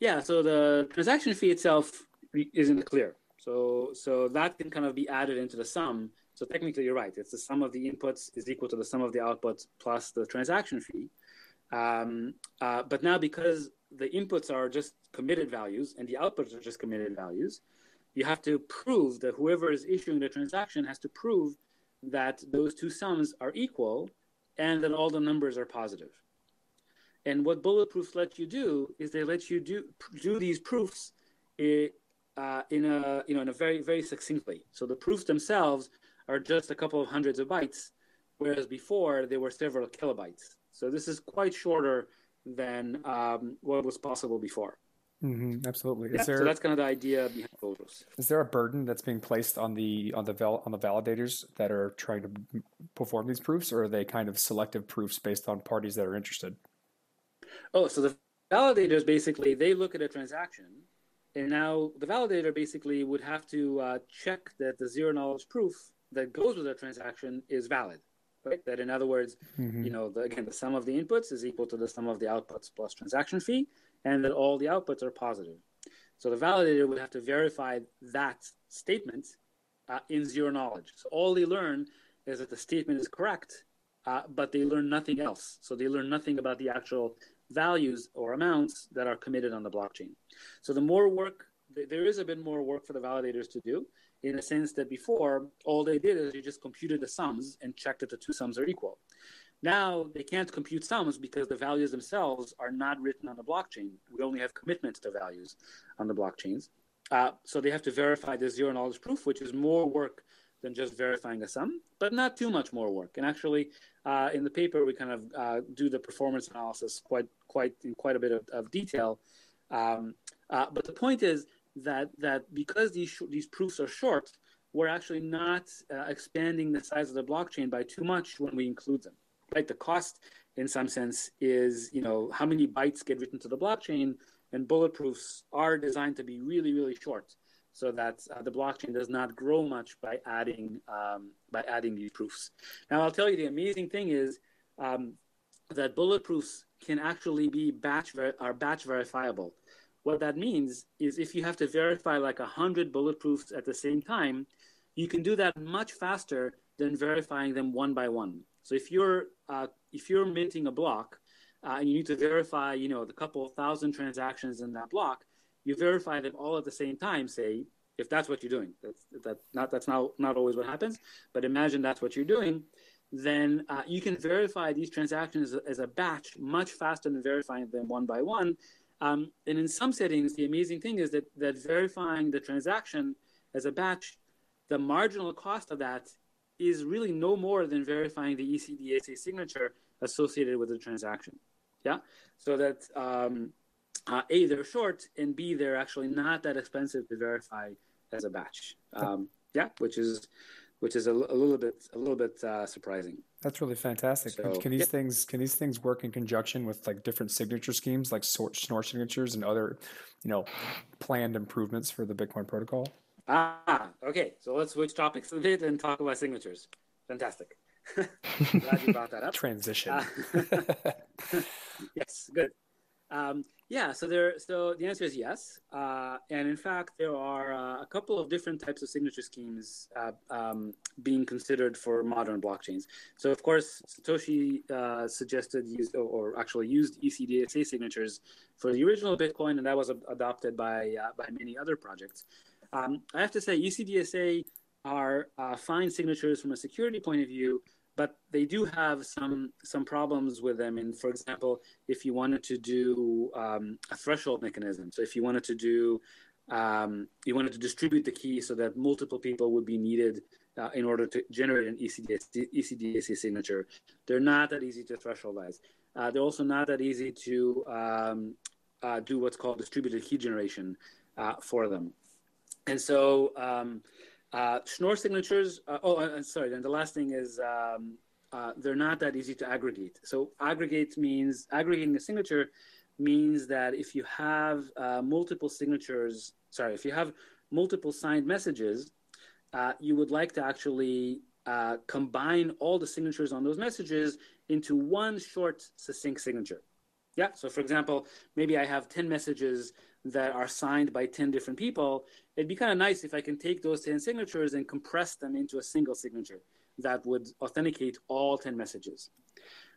Yeah, so the transaction fee itself isn't clear. So so that can kind of be added into the sum. So technically, you're right. It's the sum of the inputs is equal to the sum of the outputs plus the transaction fee. Um, uh, but now, because the inputs are just committed values and the outputs are just committed values, you have to prove that whoever is issuing the transaction has to prove that those two sums are equal and that all the numbers are positive. And what bulletproofs let you do is they let you do do these proofs uh, in a you know in a very very succinctly. So the proofs themselves are just a couple of hundreds of bytes, whereas before they were several kilobytes. So this is quite shorter than um, what was possible before. Mm-hmm, absolutely. Yeah, there, so that's kind of the idea behind bulletproofs. Is there a burden that's being placed on the on the val, on the validators that are trying to perform these proofs, or are they kind of selective proofs based on parties that are interested? Oh, so the validators basically they look at a transaction, and now the validator basically would have to uh, check that the zero knowledge proof that goes with a transaction is valid. Right? That in other words, mm-hmm. you know, the, again, the sum of the inputs is equal to the sum of the outputs plus transaction fee, and that all the outputs are positive. So the validator would have to verify that statement uh, in zero knowledge. So all they learn is that the statement is correct, uh, but they learn nothing else. So they learn nothing about the actual values or amounts that are committed on the blockchain. So the more work, there is a bit more work for the validators to do in the sense that before all they did is they just computed the sums and checked that the two sums are equal. Now they can't compute sums because the values themselves are not written on the blockchain. We only have commitments to values on the blockchains. Uh, so they have to verify the zero knowledge proof, which is more work than just verifying a sum, but not too much more work. And actually, uh, in the paper, we kind of uh, do the performance analysis quite, quite in quite a bit of, of detail. Um, uh, but the point is, that that because these sh- these proofs are short, we're actually not uh, expanding the size of the blockchain by too much when we include them. Right, the cost in some sense is you know how many bytes get written to the blockchain, and bulletproofs are designed to be really really short, so that uh, the blockchain does not grow much by adding um, by adding these proofs. Now I'll tell you the amazing thing is um, that bulletproofs can actually be batch ver- are batch verifiable. What that means is if you have to verify like hundred bulletproofs at the same time, you can do that much faster than verifying them one by one. So if you're uh, if you're minting a block uh, and you need to verify, you know, the couple thousand transactions in that block, you verify them all at the same time. Say if that's what you're doing, that's that not that's not not always what happens, but imagine that's what you're doing. Then uh, you can verify these transactions as a, as a batch much faster than verifying them one by one um, and in some settings, the amazing thing is that, that verifying the transaction as a batch, the marginal cost of that is really no more than verifying the ECDSA signature associated with the transaction. Yeah, so that um, uh, a they're short, and b they're actually not that expensive to verify as a batch. Um, yeah, which is which is a, a little bit a little bit uh, surprising. That's really fantastic. So, can these yeah. things can these things work in conjunction with like different signature schemes, like sort Schnorr signatures and other, you know, planned improvements for the Bitcoin protocol? Ah, okay. So let's switch topics a bit and talk about signatures. Fantastic. Glad you brought that up. Transition. Uh, yes, good. Um, yeah, so there. So the answer is yes, uh, and in fact, there are uh, a couple of different types of signature schemes uh, um, being considered for modern blockchains. So of course, Satoshi uh, suggested use, or actually used ECDSA signatures for the original Bitcoin, and that was adopted by uh, by many other projects. Um, I have to say, ECDSA are uh, fine signatures from a security point of view, but they do have some some problems with them. And for example, if you wanted to do um, a threshold mechanism, so if you wanted to do um, you wanted to distribute the key so that multiple people would be needed uh, in order to generate an ECDSA signature, they're not that easy to thresholdize. Uh, they're also not that easy to um, uh, do what's called distributed key generation uh, for them. And so um, uh, Schnorr signatures. Uh, oh, uh, sorry. Then the last thing is um, uh, they're not that easy to aggregate. So aggregate means aggregating a signature means that if you have uh, multiple signatures, sorry, if you have multiple signed messages, uh, you would like to actually uh, combine all the signatures on those messages into one short, succinct signature. Yeah. So, for example, maybe I have 10 messages that are signed by 10 different people. It'd be kind of nice if I can take those 10 signatures and compress them into a single signature that would authenticate all 10 messages.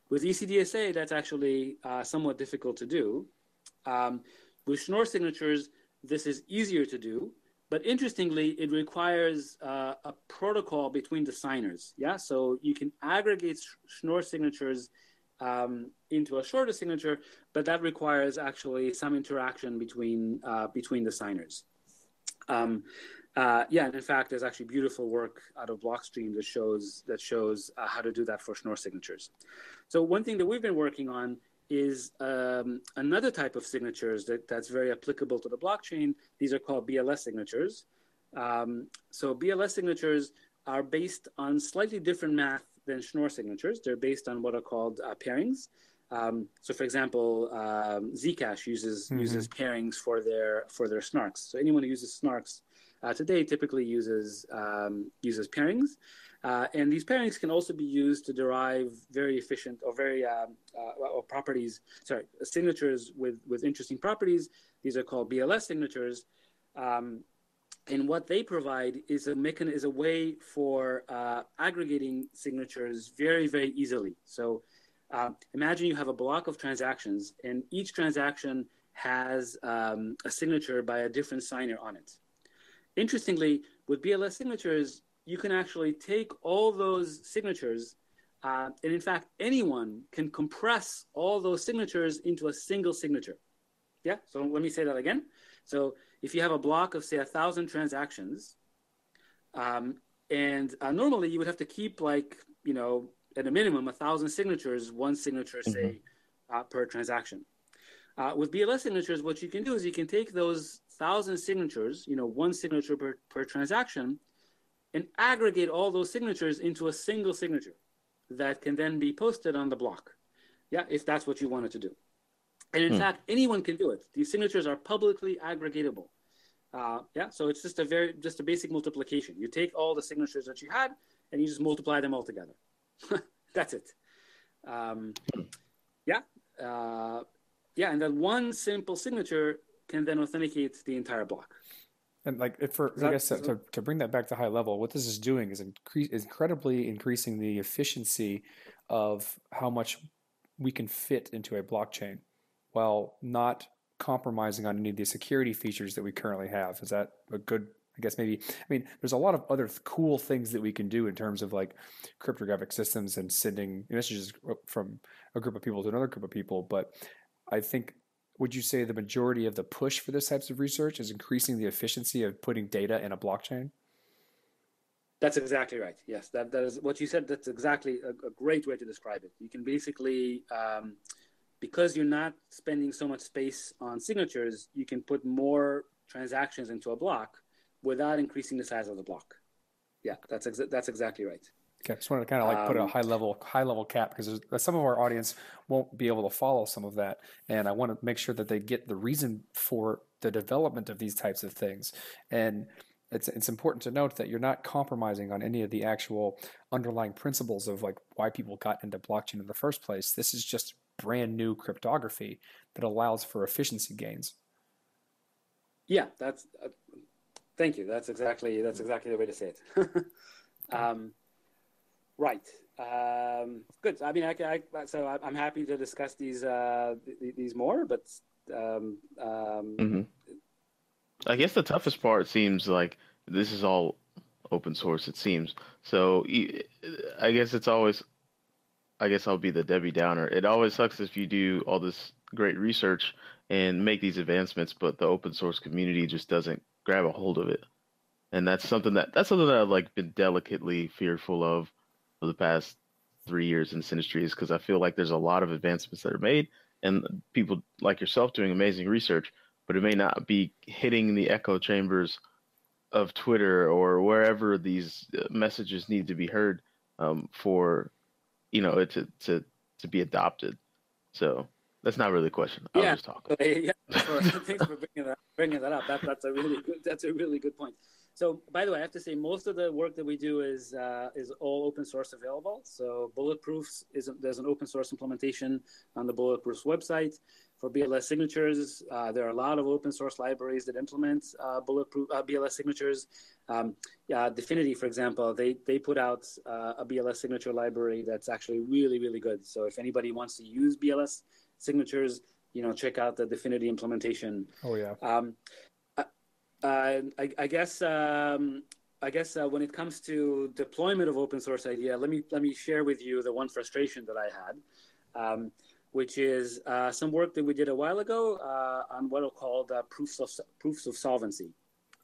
With ECDSA, that's actually uh, somewhat difficult to do. Um, with Schnorr signatures, this is easier to do, but interestingly, it requires uh, a protocol between the signers. Yeah, so you can aggregate Schnorr signatures um, into a shorter signature, but that requires actually some interaction between uh, between the signers. Um, uh, yeah, and in fact, there's actually beautiful work out of Blockstream that shows that shows uh, how to do that for Schnorr signatures. So one thing that we've been working on is um, another type of signatures that, that's very applicable to the blockchain. These are called BLS signatures. Um, so BLS signatures are based on slightly different math than Schnorr signatures. They're based on what are called uh, pairings. Um, so, for example, um, Zcash uses Mhm. uses pairings for their for their snarks. So anyone who uses snarks uh, today typically uses um, uses pairings, uh, and these pairings can also be used to derive very efficient or very um, uh, or properties. Sorry, signatures with with interesting properties. These are called BLS signatures. Um, and what they provide is a mechan- is a way for uh, aggregating signatures very very easily. So uh, imagine you have a block of transactions, and each transaction has um, a signature by a different signer on it. Interestingly, with BLS signatures, you can actually take all those signatures, uh, and in fact, anyone can compress all those signatures into a single signature. Yeah, so let me say that again. So if you have a block of, say, a thousand transactions, um, and uh, normally you would have to keep like, you know, at a minimum, a thousand signatures, one signature, say, uh, per transaction. Uh, with BLS signatures, what you can do is you can take those thousand signatures, you know, one signature per, per transaction, and aggregate all those signatures into a single signature that can then be posted on the block. Yeah, if that's what you wanted to do. And in Hmm. fact, anyone can do it. These signatures are publicly aggregatable. Uh, yeah, so it's just a very just a basic multiplication. You take all the signatures that you had and you just multiply them all together. That's it. Um, yeah, uh, yeah, and then one simple signature can then authenticate the entire block. And like if for I guess to, to bring that back to high level, what this is doing is increase is incredibly increasing the efficiency of how much we can fit into a blockchain while not compromising on any of the security features that we currently have. Is that a good I guess maybe I mean there's a lot of other th- cool things that we can do in terms of like cryptographic systems and sending messages from a group of people to another group of people, but I think would you say the majority of the push for this types of research is increasing the efficiency of putting data in a blockchain? That's exactly right. Yes, that, that is what you said. That's exactly a, a great way to describe it. You can basically, um, because you're not spending so much space on signatures, you can put more transactions into a block without increasing the size of the block. Yeah, that's exa- that's exactly right. Okay, I just wanted to kind of like put a Um, high level high level cap because some of our audience won't be able to follow some of that, and I want to make sure that they get the reason for the development of these types of things. And it's it's important to note that you're not compromising on any of the actual underlying principles of like why people got into blockchain in the first place. This is just brand new cryptography that allows for efficiency gains. Yeah, that's. Uh, thank you. That's exactly that's exactly the way to say it. um, right. Um, good. I mean, I, I so I- I'm happy to discuss these uh, th- these more, but um, um, hmm I guess the toughest part seems like this is all open source. It seems so. I guess it's always. I guess I'll be the Debbie Downer. It always sucks if you do all this great research and make these advancements, but the open source community just doesn't grab a hold of it. And that's something that that's something that I've like been delicately fearful of for the past three years in this industry is because I feel like there's a lot of advancements that are made and people like yourself doing amazing research, but it may not be hitting the echo chambers of Twitter or wherever these uh, messages need to be heard um, for you know it to, to to be adopted. So that's not really a question. I Yeah. was just talking. Yeah, for, thanks for bringing that, bringing that up. That, that's a really good. That's a really good point. So, by the way, I have to say most of the work that we do is uh, is all open source available. So, Bulletproofs is there's an open source implementation on the Bulletproofs website for BLS signatures. Uh, there are a lot of open source libraries that implement uh, Bulletproof uh, BLS signatures. Um, yeah, DFINITY, for example, they they put out uh, a BLS signature library that's actually really really good. So, if anybody wants to use BLS signatures, you know, check out the DFINITY implementation. Oh yeah. Um, uh, I, I guess um, I guess uh, when it comes to deployment of open source idea, let me let me share with you the one frustration that I had, um, which is uh, some work that we did a while ago uh, on what are called uh, proofs of proofs of solvency.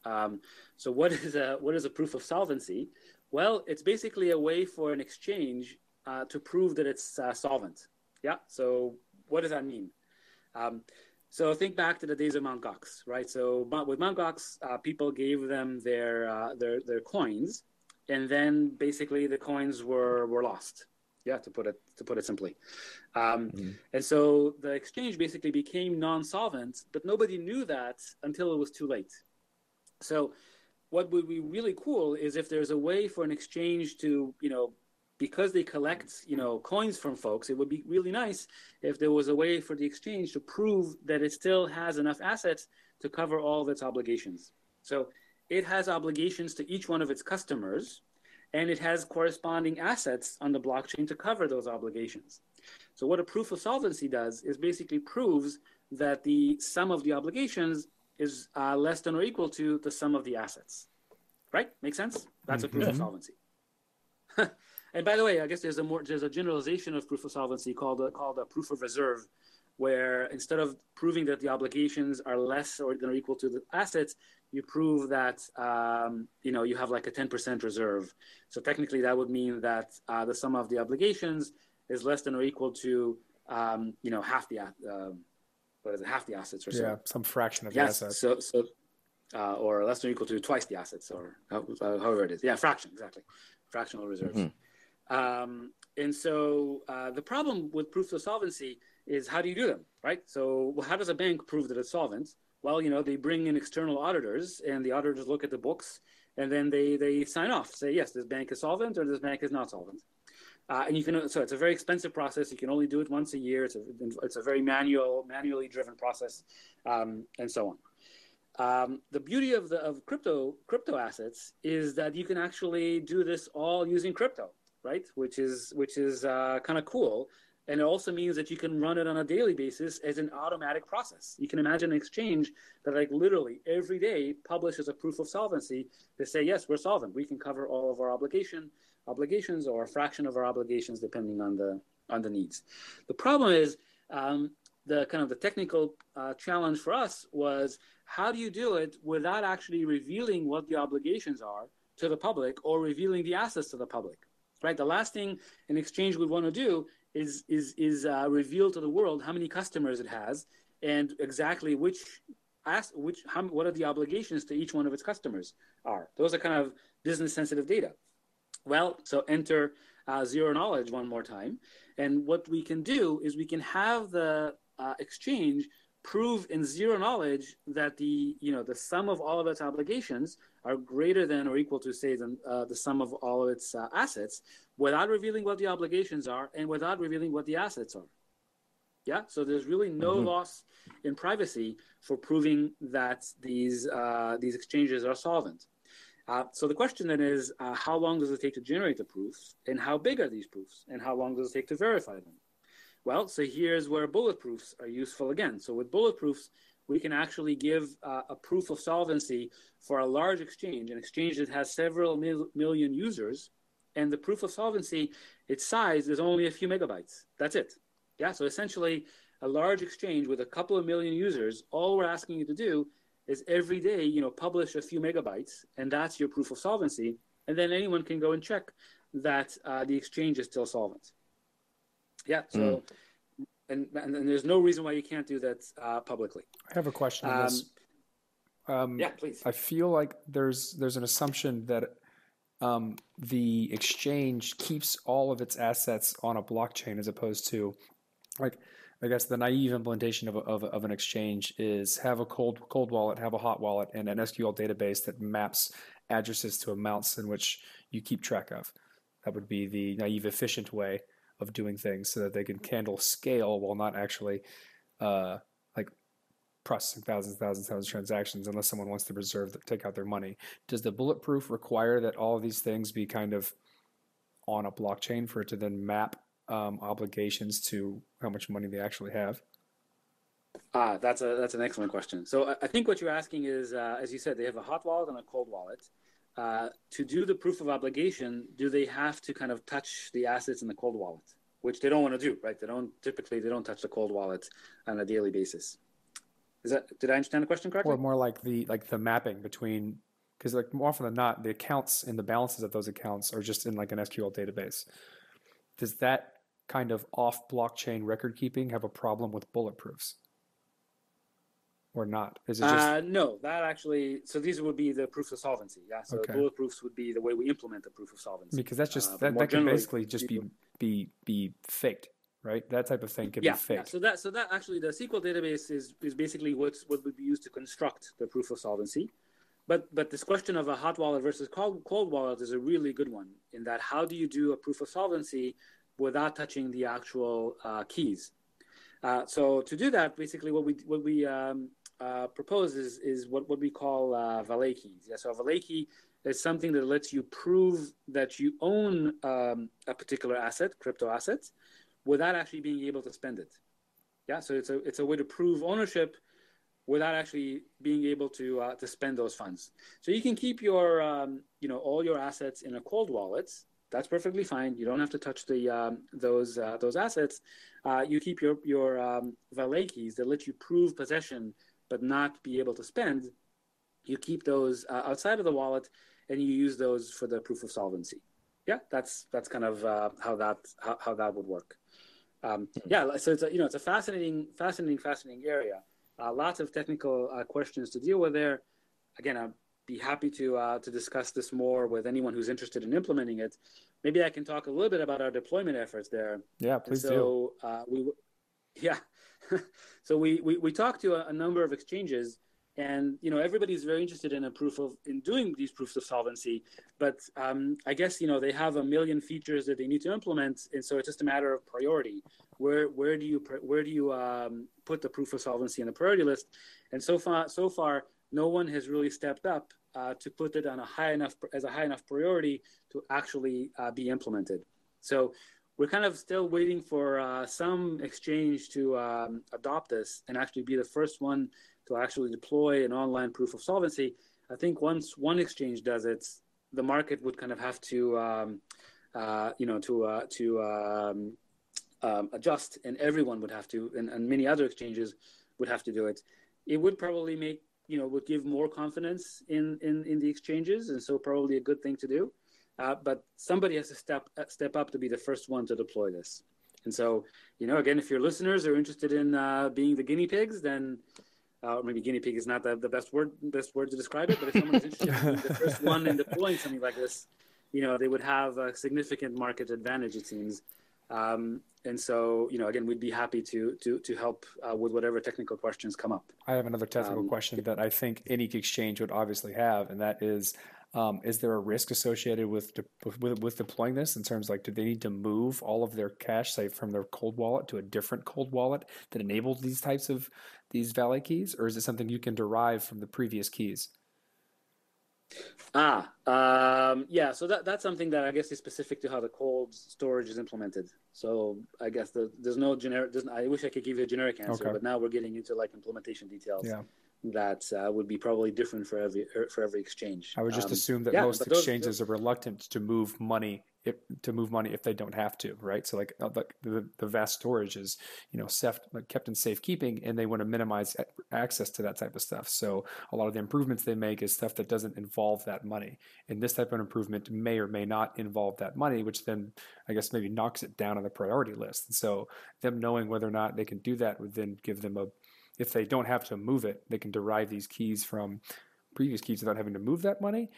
Um, so what is a what is a proof of solvency? Well, it's basically a way for an exchange uh, to prove that it's uh, solvent. Yeah. So what does that mean? Um, so think back to the days of Mt. Gox, right? So with Mt. Gox, uh, people gave them their their their coins, and then basically the coins were were lost. Yeah, to put it to put it simply. Um, Mhm. And so the exchange basically became non-solvent, but nobody knew that until it was too late. So what would be really cool is if there's a way for an exchange to, you know, because they collect, you know, coins from folks, it would be really nice if there was a way for the exchange to prove that it still has enough assets to cover all of its obligations. So it has obligations to each one of its customers, and it has corresponding assets on the blockchain to cover those obligations. So what a proof of solvency does is basically proves that the sum of the obligations is uh, less than or equal to the sum of the assets. Right? Make sense? That's a proof of Mhm. solvency. and by the way, I guess there's a more there's a generalization of proof of solvency called a, called a proof of reserve, where instead of proving that the obligations are less or than or equal to the assets, you prove that um, you know you have like a 10% reserve. So technically, that would mean that uh, the sum of the obligations is less than or equal to um, you know half the um, what is it half the assets or so. Yeah, some fraction of the Yes. assets. So so uh, or less than or equal to twice the assets, or uh, however it is. Yeah, fraction exactly, fractional reserves. Mm-hmm. Um, and so uh, the problem with proofs of solvency is how do you do them, right? So well, how does a bank prove that it's solvent? Well, you know, they bring in external auditors, and the auditors look at the books, and then they they sign off, say yes, this bank is solvent or this bank is not solvent. Uh, and you can so it's a very expensive process. You can only do it once a year. It's a it's a very manual, manually driven process, um, and so on. Um, the beauty of the of crypto crypto assets is that you can actually do this all using crypto, right? Which is which is uh, kind of cool, and it also means that you can run it on a daily basis as an automatic process. You can imagine an exchange that, like literally every day, publishes a proof of solvency to say, yes, we're solvent. We can cover all of our obligation obligations or a fraction of our obligations, depending on the on the needs. The problem is um, the kind of the technical uh, challenge for us was how do you do it without actually revealing what the obligations are to the public or revealing the assets to the public right the last thing an exchange would want to do is is is uh, reveal to the world how many customers it has and exactly which ask which how, what are the obligations to each one of its customers are. Those are kind of business sensitive data. Well so enter uh, zero knowledge one more time. And what we can do is we can have the uh, exchange prove in zero knowledge that the you know the sum of all of its obligations are greater than or equal to say than uh, the sum of all of its uh, assets without revealing what the obligations are and without revealing what the assets are yeah so there's really no mm-hmm. loss in privacy for proving that these uh, these exchanges are solvent uh, so the question then is uh, how long does it take to generate the proofs and how big are these proofs and how long does it take to verify them well, so here's where bulletproofs are useful again. So with bulletproofs, we can actually give uh, a proof of solvency for a large exchange, an exchange that has several mil- million users, and the proof of solvency, its size is only a few megabytes. That's it. Yeah. So essentially, a large exchange with a couple of million users, all we're asking you to do is every day, you know, publish a few megabytes, and that's your proof of solvency. And then anyone can go and check that uh, the exchange is still solvent. Yeah. So, mm. And, and, and there's no reason why you can't do that uh, publicly. I have a question on um, this. Um, yeah, please. I feel like there's there's an assumption that um, the exchange keeps all of its assets on a blockchain as opposed to like I guess the naive implementation of, a, of, of, an exchange is have a cold cold wallet, have a hot wallet, and an SQL database that maps addresses to amounts in which you keep track of. That would be the naive, efficient way of doing things so that they can handle scale while not actually uh, like processing thousands, thousands, thousands of transactions unless someone wants to reserve, take out their money. Does the bulletproof require that all of these things be kind of on a blockchain for it to then map um, obligations to how much money they actually have? Ah, that's a that's an excellent question. So I think what you're asking is, uh, as you said, they have a hot wallet and a cold wallet. Uh, to do the proof of obligation, do they have to kind of touch the assets in the cold wallet, which they don't want to do, right? They don't typically they don't touch the cold wallet on a daily basis. Is that did I understand the question correctly? Or more like the like the mapping between because like more often than not, the accounts and the balances of those accounts are just in like an SQL database. Does that kind of off blockchain record keeping have a problem with bulletproofs? Or not? Is it just uh, no? That actually, so these would be the proofs of solvency. Yeah, so okay. bulletproofs would be the way we implement the proof of solvency. Because that's just uh, that, that can basically just be be be faked, right? That type of thing can yeah, be faked. Yeah. So that so that actually the SQL database is is basically what's what would be used to construct the proof of solvency. But but this question of a hot wallet versus cold, cold wallet is a really good one. In that, how do you do a proof of solvency without touching the actual uh, keys? Uh, so to do that, basically, what we what we um, uh, propose is, what, what we call uh, keys. Yeah, so a valet key is something that lets you prove that you own um, a particular asset, crypto asset, without actually being able to spend it. Yeah, so it's a it's a way to prove ownership without actually being able to uh, to spend those funds. So you can keep your um, you know all your assets in a cold wallet. That's perfectly fine. You don't have to touch the um, those uh, those assets. Uh, you keep your your um, valet keys that let you prove possession but not be able to spend, you keep those uh, outside of the wallet and you use those for the proof of solvency. Yeah, that's that's kind of uh, how that how, how, that would work. Um, hmm. yeah, so it's a, you know it's a fascinating, fascinating, fascinating area. Uh, lots of technical uh, questions to deal with there. again, I'd be happy to uh, to discuss this more with anyone who's interested in implementing it. Maybe I can talk a little bit about our deployment efforts there. Yeah, please so, do. Uh, we, yeah, so we, we we talked to a, a number of exchanges and you know everybody's very interested in a proof of in doing these proofs of solvency but um, i guess you know they have a million features that they need to implement. And so it's just a matter of priority. Where where do you where do you um, put the proof of solvency in the priority list? And so far so far no one has really stepped up uh, to put it on a high enough as a high enough priority to actually uh, be implemented. So we're kind of still waiting for uh, some exchange to um, adopt this and actually be the first one to actually deploy an online proof of solvency. I think once one exchange does it, the market would kind of have to, um, uh, you know, to uh, to um, um, adjust, and everyone would have to, and, and many other exchanges would have to do it. It would probably make, you know, would give more confidence in in, in the exchanges, and so probably a good thing to do. Uh, but somebody has to step step up to be the first one to deploy this. And so, you know, again, if your listeners are interested in uh, being the guinea pigs, then uh, maybe guinea pig is not the, the best word best word to describe it, but if someone is interested in the first one in deploying something like this, you know, they would have a significant market advantage, it seems. Um, and so, you know, again, we'd be happy to to to help uh, with whatever technical questions come up. I have another technical um, question that I think any exchange would obviously have, and that is, um, is there a risk associated with, de- with, with deploying this in terms of like do they need to move all of their cash, say from their cold wallet to a different cold wallet that enables these types of these valet keys, or is it something you can derive from the previous keys? Ah, um, yeah. So that that's something that I guess is specific to how the cold storage is implemented. So I guess the, there's no generic. I wish I could give you a generic answer, okay. but now we're getting into like implementation details. Yeah that uh, would be probably different for every er, for every exchange. I would just um, assume that yeah, most exchanges those, are reluctant to move money if, to move money if they don't have to, right? So like uh, the, the, the vast storage is you know kept in safekeeping, and they want to minimize access to that type of stuff. So a lot of the improvements they make is stuff that doesn't involve that money, and this type of improvement may or may not involve that money, which then I guess maybe knocks it down on the priority list. And so them knowing whether or not they can do that would then give them a if they don't have to move it, they can derive these keys from previous keys without having to move that money.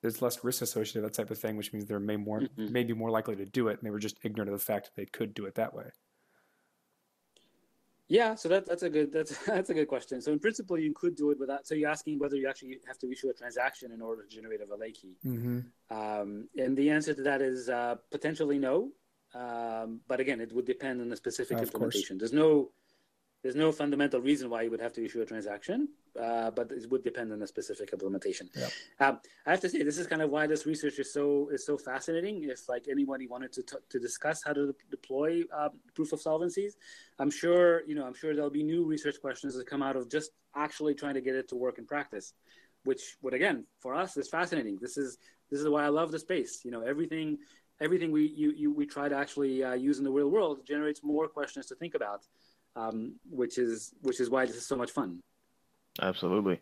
There's less risk associated with that type of thing, which means they're may more mm-hmm. maybe more likely to do it, and they were just ignorant of the fact that they could do it that way. Yeah, so that, that's a good that's that's a good question. So in principle, you could do it without. So you're asking whether you actually have to issue a transaction in order to generate a valet key, mm-hmm. um, and the answer to that is uh, potentially no. Um, but again, it would depend on the specific implementation. There's no there's no fundamental reason why you would have to issue a transaction, uh, but it would depend on the specific implementation. Yeah. Um, I have to say, this is kind of why this research is so is so fascinating. If like anybody wanted to t- to discuss how to deploy uh, proof of solvencies, I'm sure you know I'm sure there'll be new research questions that come out of just actually trying to get it to work in practice, which would again for us is fascinating. This is this is why I love the space. You know, everything everything we you, you we try to actually uh, use in the real world generates more questions to think about um, which is which is why this is so much fun. Absolutely.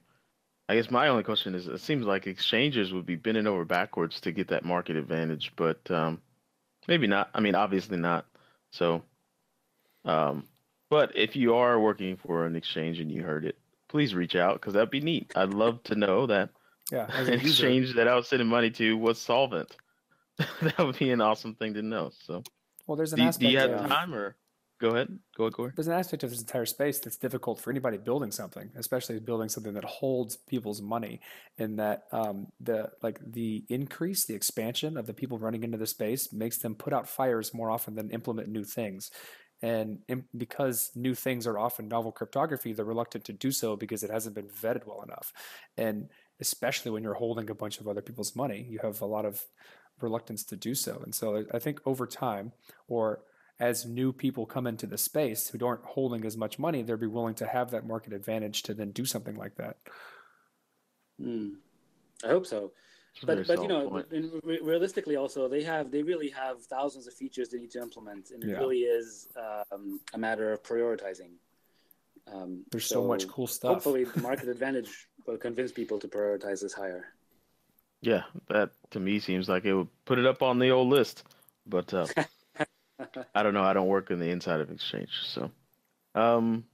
I guess my only question is: It seems like exchanges would be bending over backwards to get that market advantage, but um, maybe not. I mean, obviously not. So, um, but if you are working for an exchange and you heard it, please reach out because that'd be neat. I'd love to know that. Yeah, an exchange that I was sending money to was solvent. that would be an awesome thing to know. So, well, there's an do, aspect. Do you have of, time or? Go ahead. Go ahead, Corey. There's an aspect of this entire space that's difficult for anybody building something, especially building something that holds people's money. In that um, the like the increase, the expansion of the people running into the space makes them put out fires more often than implement new things. And in, because new things are often novel cryptography, they're reluctant to do so because it hasn't been vetted well enough. And especially when you're holding a bunch of other people's money, you have a lot of reluctance to do so. And so I think over time, or as new people come into the space who aren't holding as much money, they'll be willing to have that market advantage to then do something like that. Mm. I hope so. But but you know, realistically, also they have they really have thousands of features they need to implement, and it yeah. really is um, a matter of prioritizing. Um, There's so, so, much cool stuff. Hopefully, the market advantage will convince people to prioritize this higher. Yeah, that to me seems like it would put it up on the old list. But uh, I don't know. I don't work in the inside of Exchange, so um,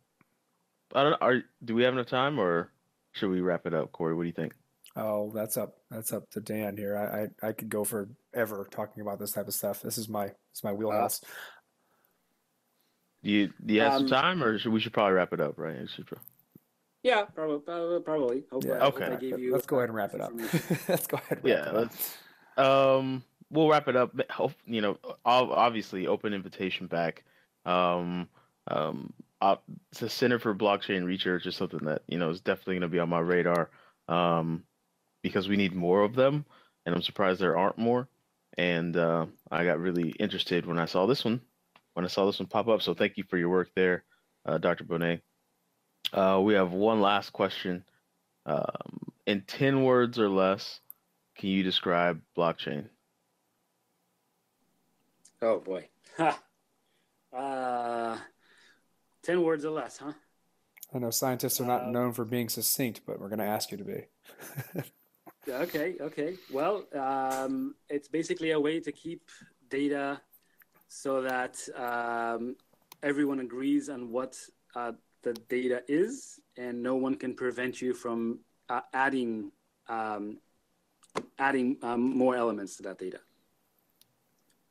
I don't. Are do we have enough time, or should we wrap it up, Corey? What do you think? Oh, that's up. That's up to Dan here. I I, I could go for ever talking about this type of stuff. This is my it's my wheelhouse. Do you do you have Um, some time, or should, we should probably wrap it up, right? We Yeah, probably. Probably. Hope, Yeah. I- hope Okay. I gave you, Let's go ahead and wrap it up. let's go ahead. And wrap Yeah, it up. let's. Um, we'll wrap it up. You know, obviously, open invitation back. Um, um, uh, the Center for Blockchain Research is something that you know is definitely going to be on my radar. Um, because we need more of them, and I'm surprised there aren't more. And uh, I got really interested when I saw this one, when I saw this one pop up. So thank you for your work there, uh, Dr. Boneh. Uh, we have one last question. Um, in 10 words or less, can you describe blockchain? Oh boy. Ha. Uh, ten words or less, huh? I know scientists are not Um, known for being succinct, but we're going to ask you to be. Okay, okay. Well, um, it's basically a way to keep data so that um, everyone agrees on what uh, the data is, and no one can prevent you from uh, adding um, adding um, more elements to that data.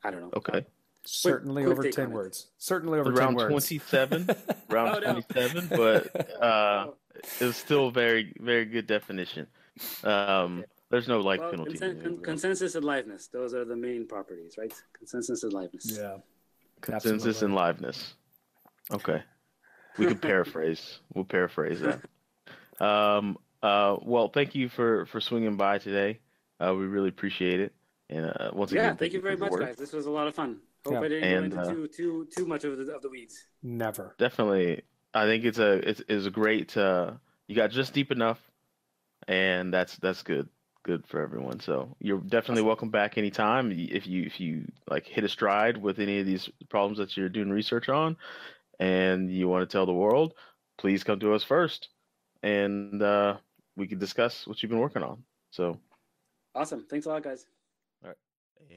I don't know. Okay. Certainly quick over take 10 on it. words. Certainly over 10 Around words. 27, around Oh, no. 27, but uh, it was still very, very good definition. Um, there's no life Well, penalty. consen- con- consensus and liveness; those are the main properties, right? Consensus and liveness. yeah. Consensus and liveness. Okay. We could paraphrase. We'll paraphrase that. Um, uh, well, thank you for, for swinging by today. Uh, we really appreciate it. And uh, once Yeah, again, thank you very much, work. guys. This was a lot of fun. Hope Yeah. I didn't And, go into uh, too too too much of the of the weeds. Never. Definitely. I think it's a it's, it's a great uh you got just deep enough and that's that's good good for everyone. So you're definitely welcome back anytime if you if you like hit a stride with any of these problems that you're doing research on and you want to tell the world, please come to us first and uh we can discuss what you've been working on. So Awesome. Thanks a lot, guys. And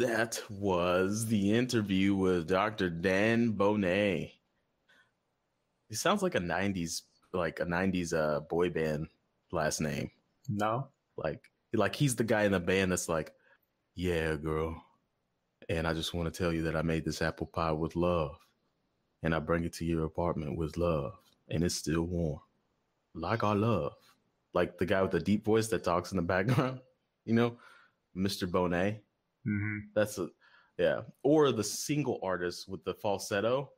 that was the interview with Dr. Dan Boneh. He sounds like a 90s like a 90s uh boy band last name. No. Like like he's the guy in the band that's like, "Yeah, girl. And I just want to tell you that I made this apple pie with love. And I bring it to your apartment with love, and it's still warm. Like our love." Like the guy with the deep voice that talks in the background, you know, Mr. Boneh. hmm That's a yeah. Or the single artist with the falsetto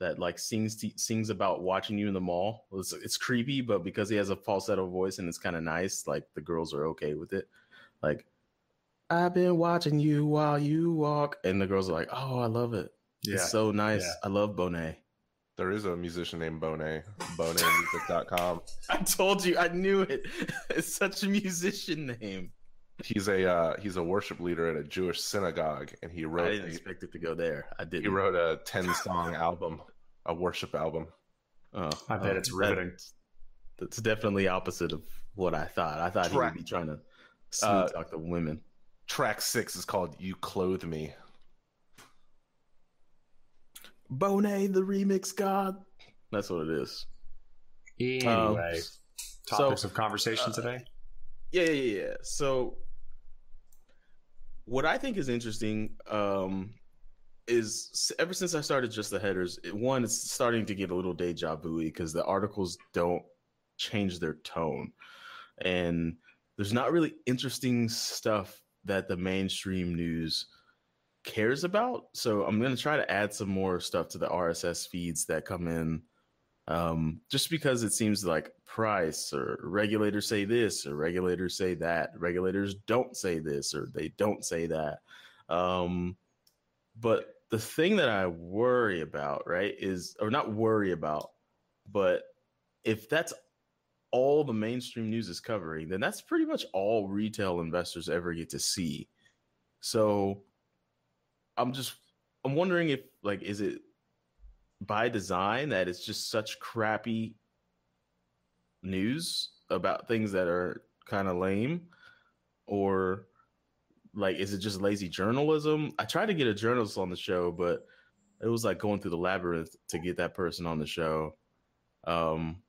that like sings to, sings about watching you in the mall. It's, it's creepy, but because he has a falsetto voice and it's kind of nice, like the girls are okay with it. Like I've been watching you while you walk, and the girls are like, "Oh, I love it. Yeah. It's so nice. Yeah. I love Boneh." There is a musician named Bonet, bonetmusic.com. I told you, I knew it. It's such a musician name. He's a uh, he's a worship leader at a Jewish synagogue, and he wrote. I wrote didn't a, expect it to go there. I didn't. he wrote a ten song album, a worship album. Oh, I bet it's that- riveting. That's definitely opposite of what I thought. I thought he would be trying to smooth Uh, talk to women. Track six is called "You Clothe Me." Bonet, the remix god. That's what it is. Anyway, Um, topics so, of conversation uh, today. Yeah, yeah, yeah. So, what I think is interesting um, is ever since I started just the headers, it- one, it's starting to get a little deja vu because the articles don't change their tone, and there's not really interesting stuff that the mainstream news cares about. So I'm going to try to add some more stuff to the RSS feeds that come in um, just because it seems like price or regulators say this or regulators say that regulators don't say this or they don't say that um, but the thing that i worry about right is or not worry about but if that's all the mainstream news is covering then that's pretty much all retail investors ever get to see. So i'm just i'm wondering if like is it by design that it's just such crappy news about things that are kind of lame or like is it just lazy journalism i tried to get a journalist on the show but it was like going through the labyrinth to get that person on the show um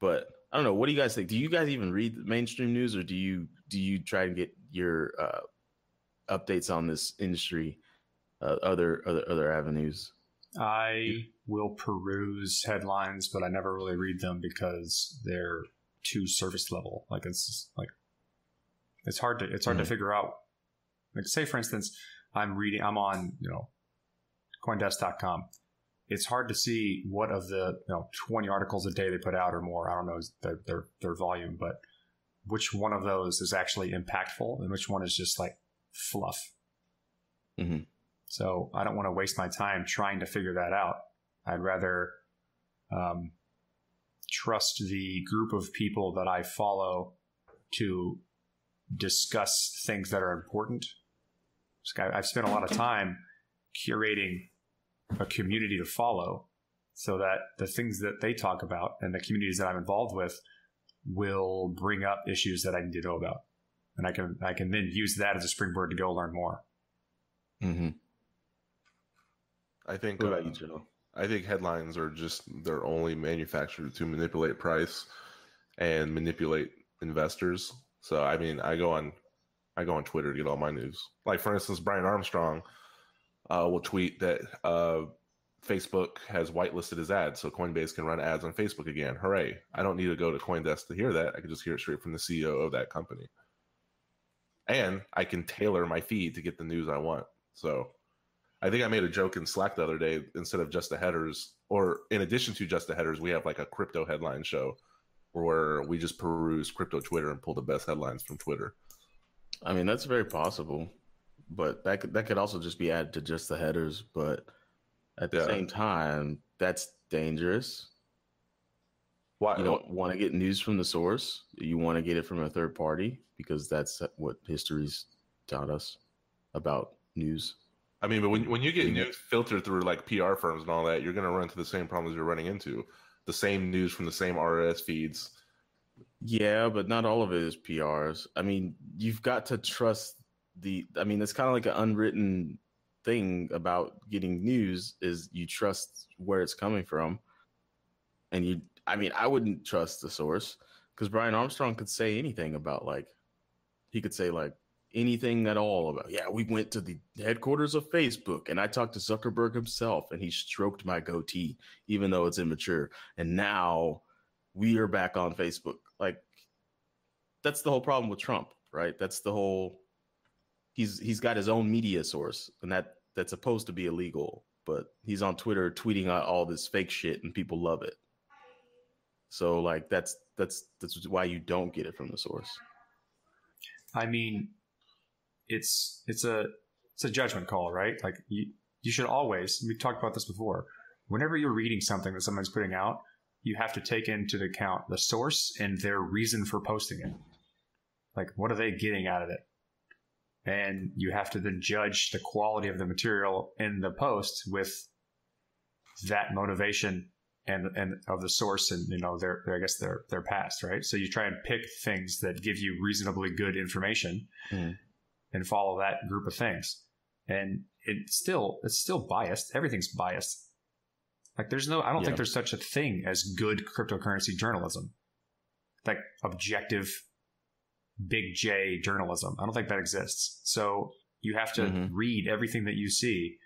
but I don't know. What do you guys think? Do you guys even read mainstream news, or do you do you try to get your uh, updates on this industry, uh, other other other avenues? I will peruse headlines, but I never really read them because they're too surface level. Like it's like it's hard to it's hard Mhm. to figure out. Like say for instance, I'm reading I'm on, you know, coindesk.com. It's hard to see what of the, you know, 20 articles a day they put out or more, I don't know their their, their volume, but which one of those is actually impactful and which one is just like fluff. Mhm. So I don't want to waste my time trying to figure that out. I'd rather um, trust the group of people that I follow to discuss things that are important. I- I've spent a lot of time curating a community to follow so that the things that they talk about and the communities that I'm involved with will bring up issues that I need to know about. And I can I can then use that as a springboard to go learn more. Mm-hmm. I think What about uh, you, Joe? I think headlines are just they're only manufactured to manipulate price and manipulate investors. So I mean, I go on I go on Twitter to get all my news. Like for instance, Brian Armstrong uh, will tweet that uh, Facebook has whitelisted his ads, so Coinbase can run ads on Facebook again. Hooray! I don't need to go to CoinDesk to hear that. I can just hear it straight from the CEO of that company, and I can tailor my feed to get the news I want. So I think I made a joke in Slack the other day. Instead of just the headers, or in addition to just the headers, we have like a crypto headline show where we just peruse crypto Twitter and pull the best headlines from Twitter. I mean, that's very possible, but that could that could also just be added to just the headers. But at the Yeah. same time, that's dangerous. Why? You don't want to get news from the source. You want to get it from a third party because that's what history's taught us about news. I mean, but when when you get news filtered through like PR firms and all that, you're going to run into the same problems you're running into. The same news from the same RS feeds. Yeah, but not all of it is PRs. I mean, you've got to trust the. I mean, it's kind of like an unwritten thing about getting news is you trust where it's coming from, and you. I mean, I wouldn't trust the source because Brian Armstrong could say anything about like, he could say like anything at all about. Yeah, we went to the headquarters of Facebook, and I talked to Zuckerberg himself, and he stroked my goatee, even though it's immature, and now we are back on Facebook. Like that's the whole problem with Trump, right? That's the whole he's he's got his own media source and that that's supposed to be illegal, but he's on Twitter tweeting out all this fake shit and people love it. So like that's that's that's why you don't get it from the source. I mean, it's it's a it's a judgment call, right? Like you you should always. We talked about this before. Whenever you're reading something that someone's putting out, you have to take into account the source and their reason for posting it. Like, what are they getting out of it? And you have to then judge the quality of the material in the post with that motivation and and of the source and you know their, their I guess their their past, right? So you try and pick things that give you reasonably good information Mhm. And follow that group of things. And it's still it's still biased. Everything's biased. Like there's no I don't Yeah. think there's such a thing as good cryptocurrency journalism. Like objective big J journalism. I don't think that exists. So you have to Mhm. read everything that you see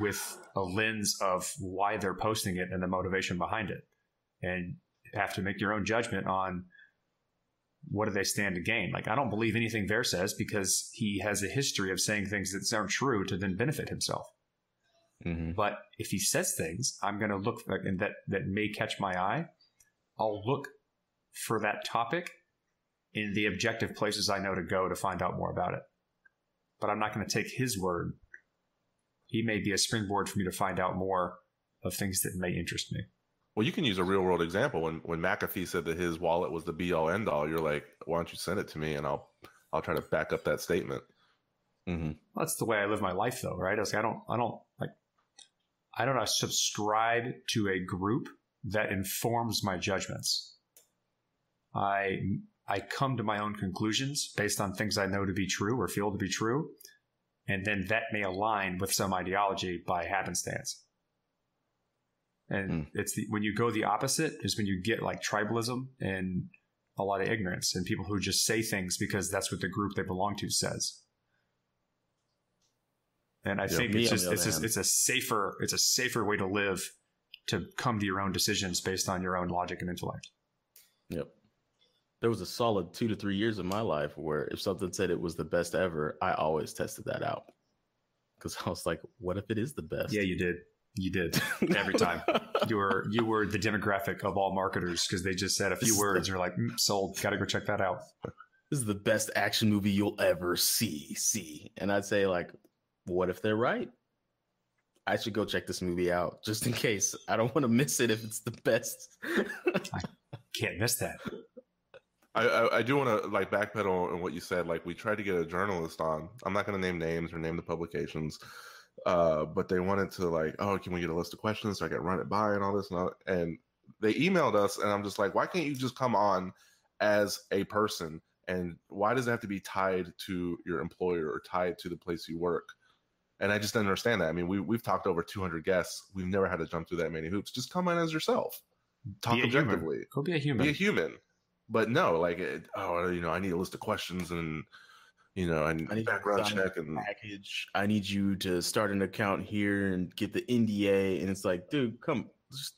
with a lens of why they're posting it and the motivation behind it. And have to make your own judgment on what do they stand to gain. Like I don't believe anything Ver says because he has a history of saying things that aren't true to then benefit himself. Mm-hmm. But if he says things, I'm going to look for, and that that may catch my eye. I'll look for that topic in the objective places I know to go to find out more about it. But I'm not going to take his word. He may be a springboard for me to find out more of things that may interest me. Well, you can use a real world example. When when McAfee said that his wallet was the be all end all, you're like, why don't you send it to me and I'll I'll try to back up that statement. Mm-hmm. That's the way I live my life, though, right? I, was like, I don't, I don't like, I don't subscribe to a group that informs my judgments. I I come to my own conclusions based on things I know to be true or feel to be true, and then that may align with some ideology by happenstance. And Mm. it's the, when you go the opposite is when you get like tribalism and a lot of ignorance and people who just say things because that's what the group they belong to says. And I think it's just it's just, it's a safer it's a safer way to live to come to your own decisions based on your own logic and intellect. Yep. There was a solid two to three years of my life where if something said it was the best ever, I always tested that out. Because I was like, what if it is the best? Yeah, you did. You did every time. You were you were the demographic of all marketers because they just said a few words. You're like, mm, sold. Got to go check that out. this is the best action movie you'll ever see. See, and I'd say like, what if they're right? I should go check this movie out just in case. I don't want to miss it if it's the best. I Can't miss that. I, I, I do want to like backpedal on what you said. Like we tried to get a journalist on. I'm not going to name names or name the publications, uh, but they wanted to like, oh, can we get a list of questions so I can run it by and all this and all. And they emailed us, and I'm just like, why can't you just come on as a person? And why does it have to be tied to your employer or tied to the place you work? And I just didn't understand that. I mean, we we've talked over 200 guests. We've never had to jump through that many hoops. Just come on as yourself. Talk Be human. objectively Go be a human. be a human. But no, like, it, oh, you know, I need a list of questions and, you know, I need, I need background to sign check and package. I need you to start an account here and get the NDA. And it's like, dude, come, just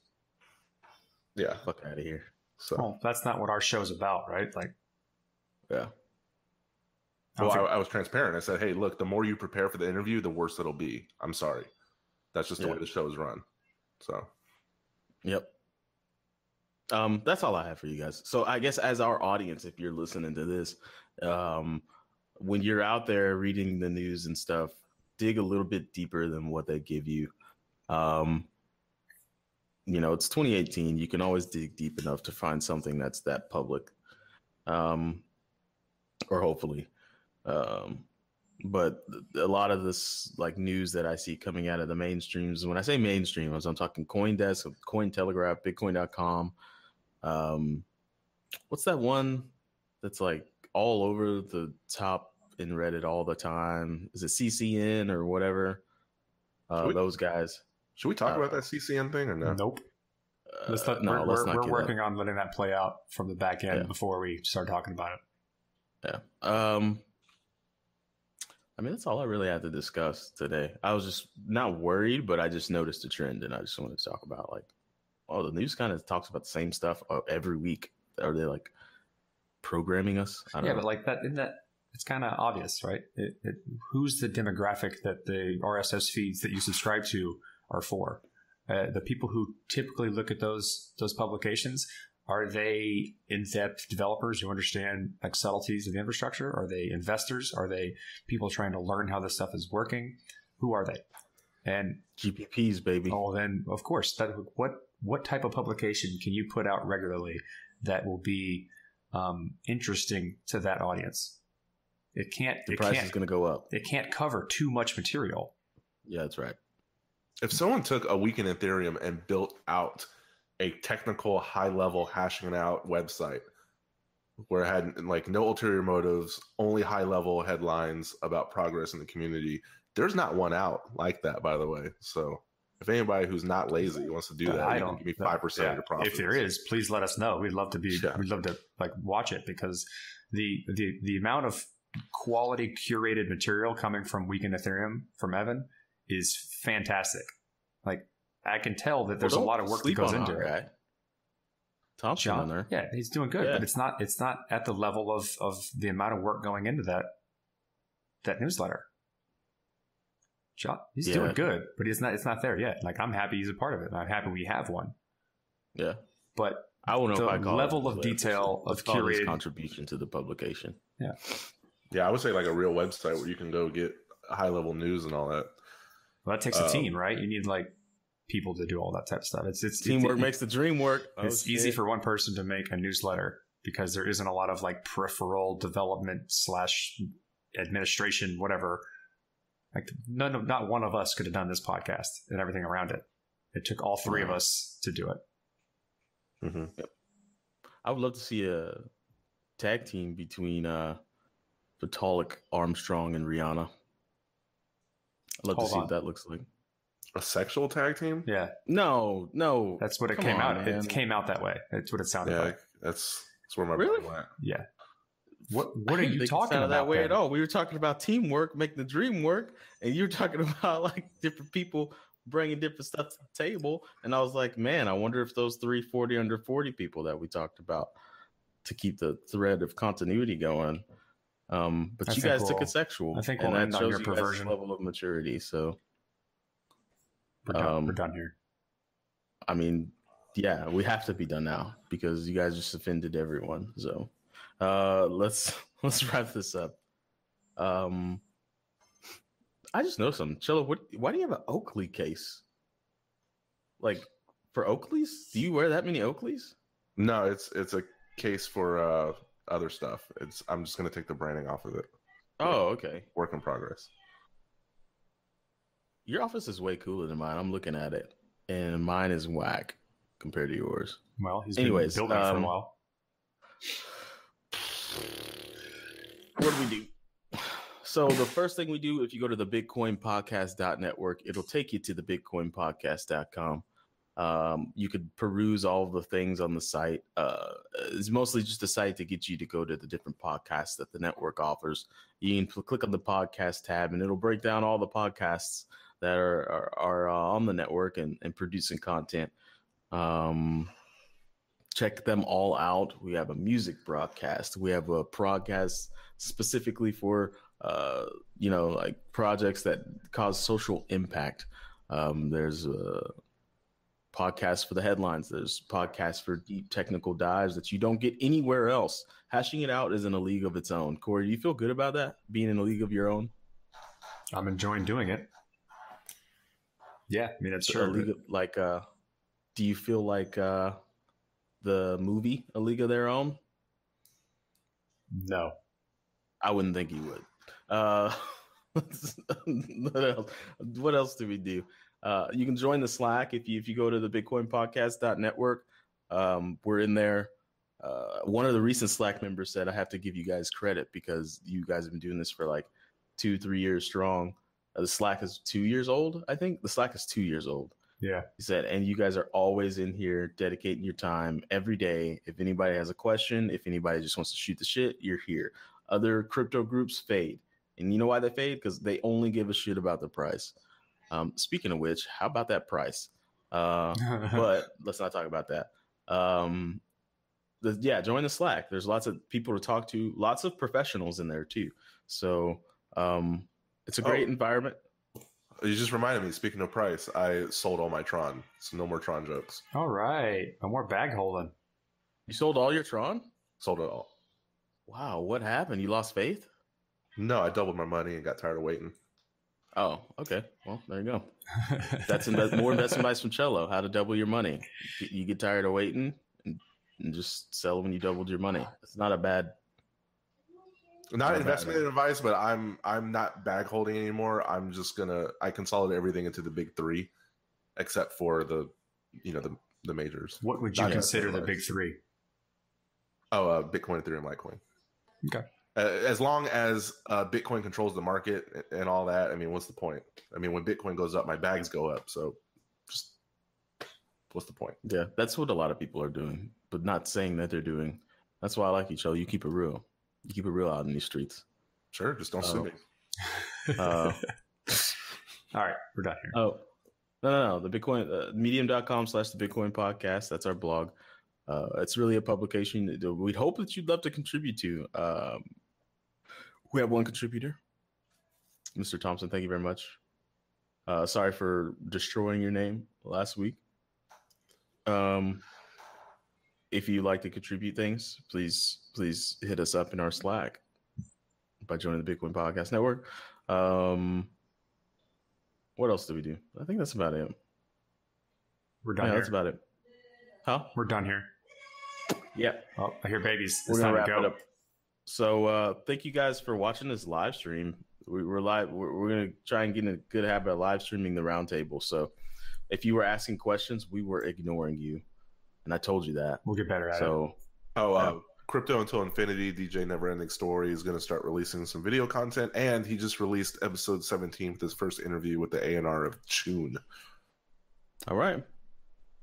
yeah. fuck out of here. So, well, that's not what our show's about, right? Like, Yeah. Well, I, I was transparent. I said, hey, look, the more you prepare for the interview, the worse it'll be. I'm sorry. That's just the Yeah. way the show is run. So, Yep. Um, that's all I have for you guys. So I guess as our audience, if you're listening to this, um, when you're out there reading the news and stuff, dig a little bit deeper than what they give you. Um, you know, it's 2018. You can always dig deep enough to find something that's that public. Um, or hopefully. Um, but a lot of this like news that I see coming out of the mainstreams, when I say mainstream, I'm talking CoinDesk, Cointelegraph, Bitcoin.com. Um, what's that one that's like all over the top in Reddit all the time? Is it CCN or whatever? Uh, we- those guys. should we talk Uh, about that CCN thing or no? nope. Let's Uh, no, we're, let's we're, not we're get that. working on letting that play out from the back end Yeah. before we start talking about it. Yeah. Um I mean that's all I really had to discuss today. I was just not worried, but I just noticed a trend and I just wanted to talk about like oh the news kind of talks about the same stuff uh, every week. Are they like programming us? I don't Yeah, know. but like that, isn't that it's kind of obvious, right? It, it, who's the demographic that the RSS feeds that you subscribe to are for? Uh, the people who typically look at those those publications are they in-depth developers who understand like subtleties of the infrastructure? Are they investors? Are they people trying to learn how this stuff is working? Who are they? And GPPs, baby. Oh, then of course, that what what type of publication can you put out regularly that will be um, interesting to that audience? It can't. the it price can't, is going to go up. It can't cover too much material. Yeah, that's right. If someone took a week in Ethereum and built out a technical, high level hashing it out website where it had like no ulterior motives, only high level headlines about progress in the community, there's not one out like that, by the way. So if anybody who's not lazy wants to do that, I you don't can give me five percent yeah, of your profits. If there is, please let us know. We'd love to be. Yeah. We'd love to like watch it because the the the amount of quality curated material coming from Week in Ethereum from Evan is fantastic. Like I can tell that there's Well, a lot of work that goes into it. Thompson on there. yeah, he's doing good, Yeah. but it's not it's not at the level of of the amount of work going into that that newsletter. John, he's Yeah. doing good, but it's not it's not there yet. Like I'm happy he's a part of it. I'm happy we have one, Yeah. but I don't know The if I call it level of detail of curated- contribution to the publication. yeah, I would say like a real website where you can go get high level news and all that. well, that takes a Um, team, right? You need like people to do all that type of stuff. It's it's Teamwork it's, makes the dream work. Oh, It's easy for one person to make a newsletter because there isn't a lot of like peripheral development slash administration, whatever. Like none of, not one of us could have done this podcast and everything around it. It took all three of us to do it. hmm I would love to see a tag team between uh Vitalik, Armstrong, and Rihanna. I'd love Hold to see on. what that looks like. A sexual tag team? Yeah, No, no. that's what it Come came on, out. man. It came out that way. That's what it sounded Yeah, like. that's that's where my Really? brain went. Yeah. What What I are didn't you think it talking sounded about that way then? at all? We were talking about teamwork, make the dream work, and you were talking about like different people bringing different stuff to the table. And I was like, man, I wonder if those three forty under 40 people that we talked about to keep the thread of continuity going. Um, but I you think guys took we'll- it sexual. I think and we'll that end on shows your you guys' perversion. level of maturity. So, We're done, Um, we're done here. I mean, yeah, we have to be done now because you guys just offended everyone. So uh let's let's wrap this up. Um I just know something. Cello, what why do you have an Oakley case? Like for Oakleys? Do you wear that many Oakleys? No, it's it's a case for uh other stuff. It's I'm just gonna take the branding off of it. Oh, okay. Work in progress. Your office is way cooler than mine. I'm looking at it. And mine is whack compared to yours. Well, he's anyways, been building it for um, a while. what do we do? So the first thing we do, if you go to the bitcoinpodcast.network, it'll take you to the bitcoinpodcast.com. Um, you could peruse all the things on the site. Uh, it's mostly just a site to get you to go to the different podcasts that the network offers. You can click on the podcast tab, and it'll break down all the podcasts that are are, are uh, on the network and, and producing content. Um, check them all out. We have a music broadcast. We have a podcast specifically for uh, you know like projects that cause social impact. Um, there's a podcast for the headlines. There's podcasts for deep technical dives that you don't get anywhere else. Hashing it out is in a league of its own. Corey, do you feel good about that? Being in a league of your own? I'm enjoying doing it. Yeah, I mean, it's A sure. league of, like, uh, do you feel like uh, the movie A League of Their Own? No. I wouldn't think you would. Uh, what else? What else do we do? Uh, you can join the Slack if you if you go to the BitcoinPodcast.network. Um, we're in there. Uh, one of the recent Slack members said I have to give you guys credit because you guys have been doing this for like two, three years strong. Uh, the Slack is two years old, I think. The Slack is two years old. Yeah. He said, and you guys are always in here dedicating your time every day. If anybody has a question, if anybody just wants to shoot the shit, you're here. Other crypto groups fade. And you know why they fade? Because they only give a shit about the price. Um, speaking of which, how about that price? Uh, but let's not talk about that. Um, the, yeah, join the Slack. There's lots of people to talk to, lots of professionals in there too. So um, it's a great Oh. environment. You just reminded me. Speaking of price, I sold all my Tron, so no more Tron jokes. All right. No more bag holding. You sold all your Tron? Sold it all. Wow, what happened? You lost faith? No, I doubled my money and got tired of waiting. Oh, okay. Well, there you go. That's inve- more investment advice from Cello. How to double your money. You- You get tired of waiting and, and just sell when you doubled your money. It's not a bad. Not Not investment man. advice, but I'm I'm not bag holding anymore. I'm just gonna I consolidate everything into the big three, except for the you know the the majors. what would you Not consider the big three? Oh, uh, Bitcoin, Ethereum, Litecoin. Okay. Uh, as long as uh, Bitcoin controls the market and all that, I mean, what's the point? I mean, when Bitcoin goes up, my bags go up. So, just what's the point? Yeah, that's what a lot of people are doing, but not saying that they're doing. That's why I like each other. You keep it real. You keep it real out in these streets. Sure, just don't sue Oh. me. Uh, All right. We're done here. Oh, no, no, no. The Bitcoin, uh, medium.com slash the Bitcoin podcast. That's our blog. Uh, it's really a publication that we'd hope that you'd love to contribute to. Um, we have one contributor, Mr. Thompson. Thank you very much. Uh, sorry for destroying your name last week. Um, if you like to contribute things, please, please hit us up in our Slack by joining the Bitcoin Podcast Network. Um, what else do we do? I think that's about it. We're done Yeah, here. that's about it. Huh? We're done here. Yeah, Oh, I hear babies. we're gonna time wrap to go. it up. So uh, thank you guys for watching this live stream. We, we're live. We're, we're gonna try and get in a good habit of live streaming the roundtable. So if you were asking questions, we were ignoring you, and I told you that. We'll get better at it. So oh, uh, Crypto Until Infinity, DJ Never Ending Story is going to start releasing some video content, and he just released episode 17 with his first interview with the A&R of Tune. All right.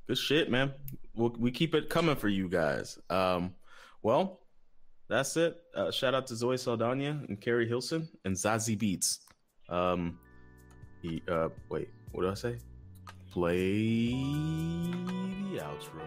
Good shit, man. We'll, we keep it coming for you guys. Um, well, that's it. Uh, shout out to Zoe Saldana and Keri Hilson and Zazie Beetz. Um, he, uh, wait, what did I say? Play the outro.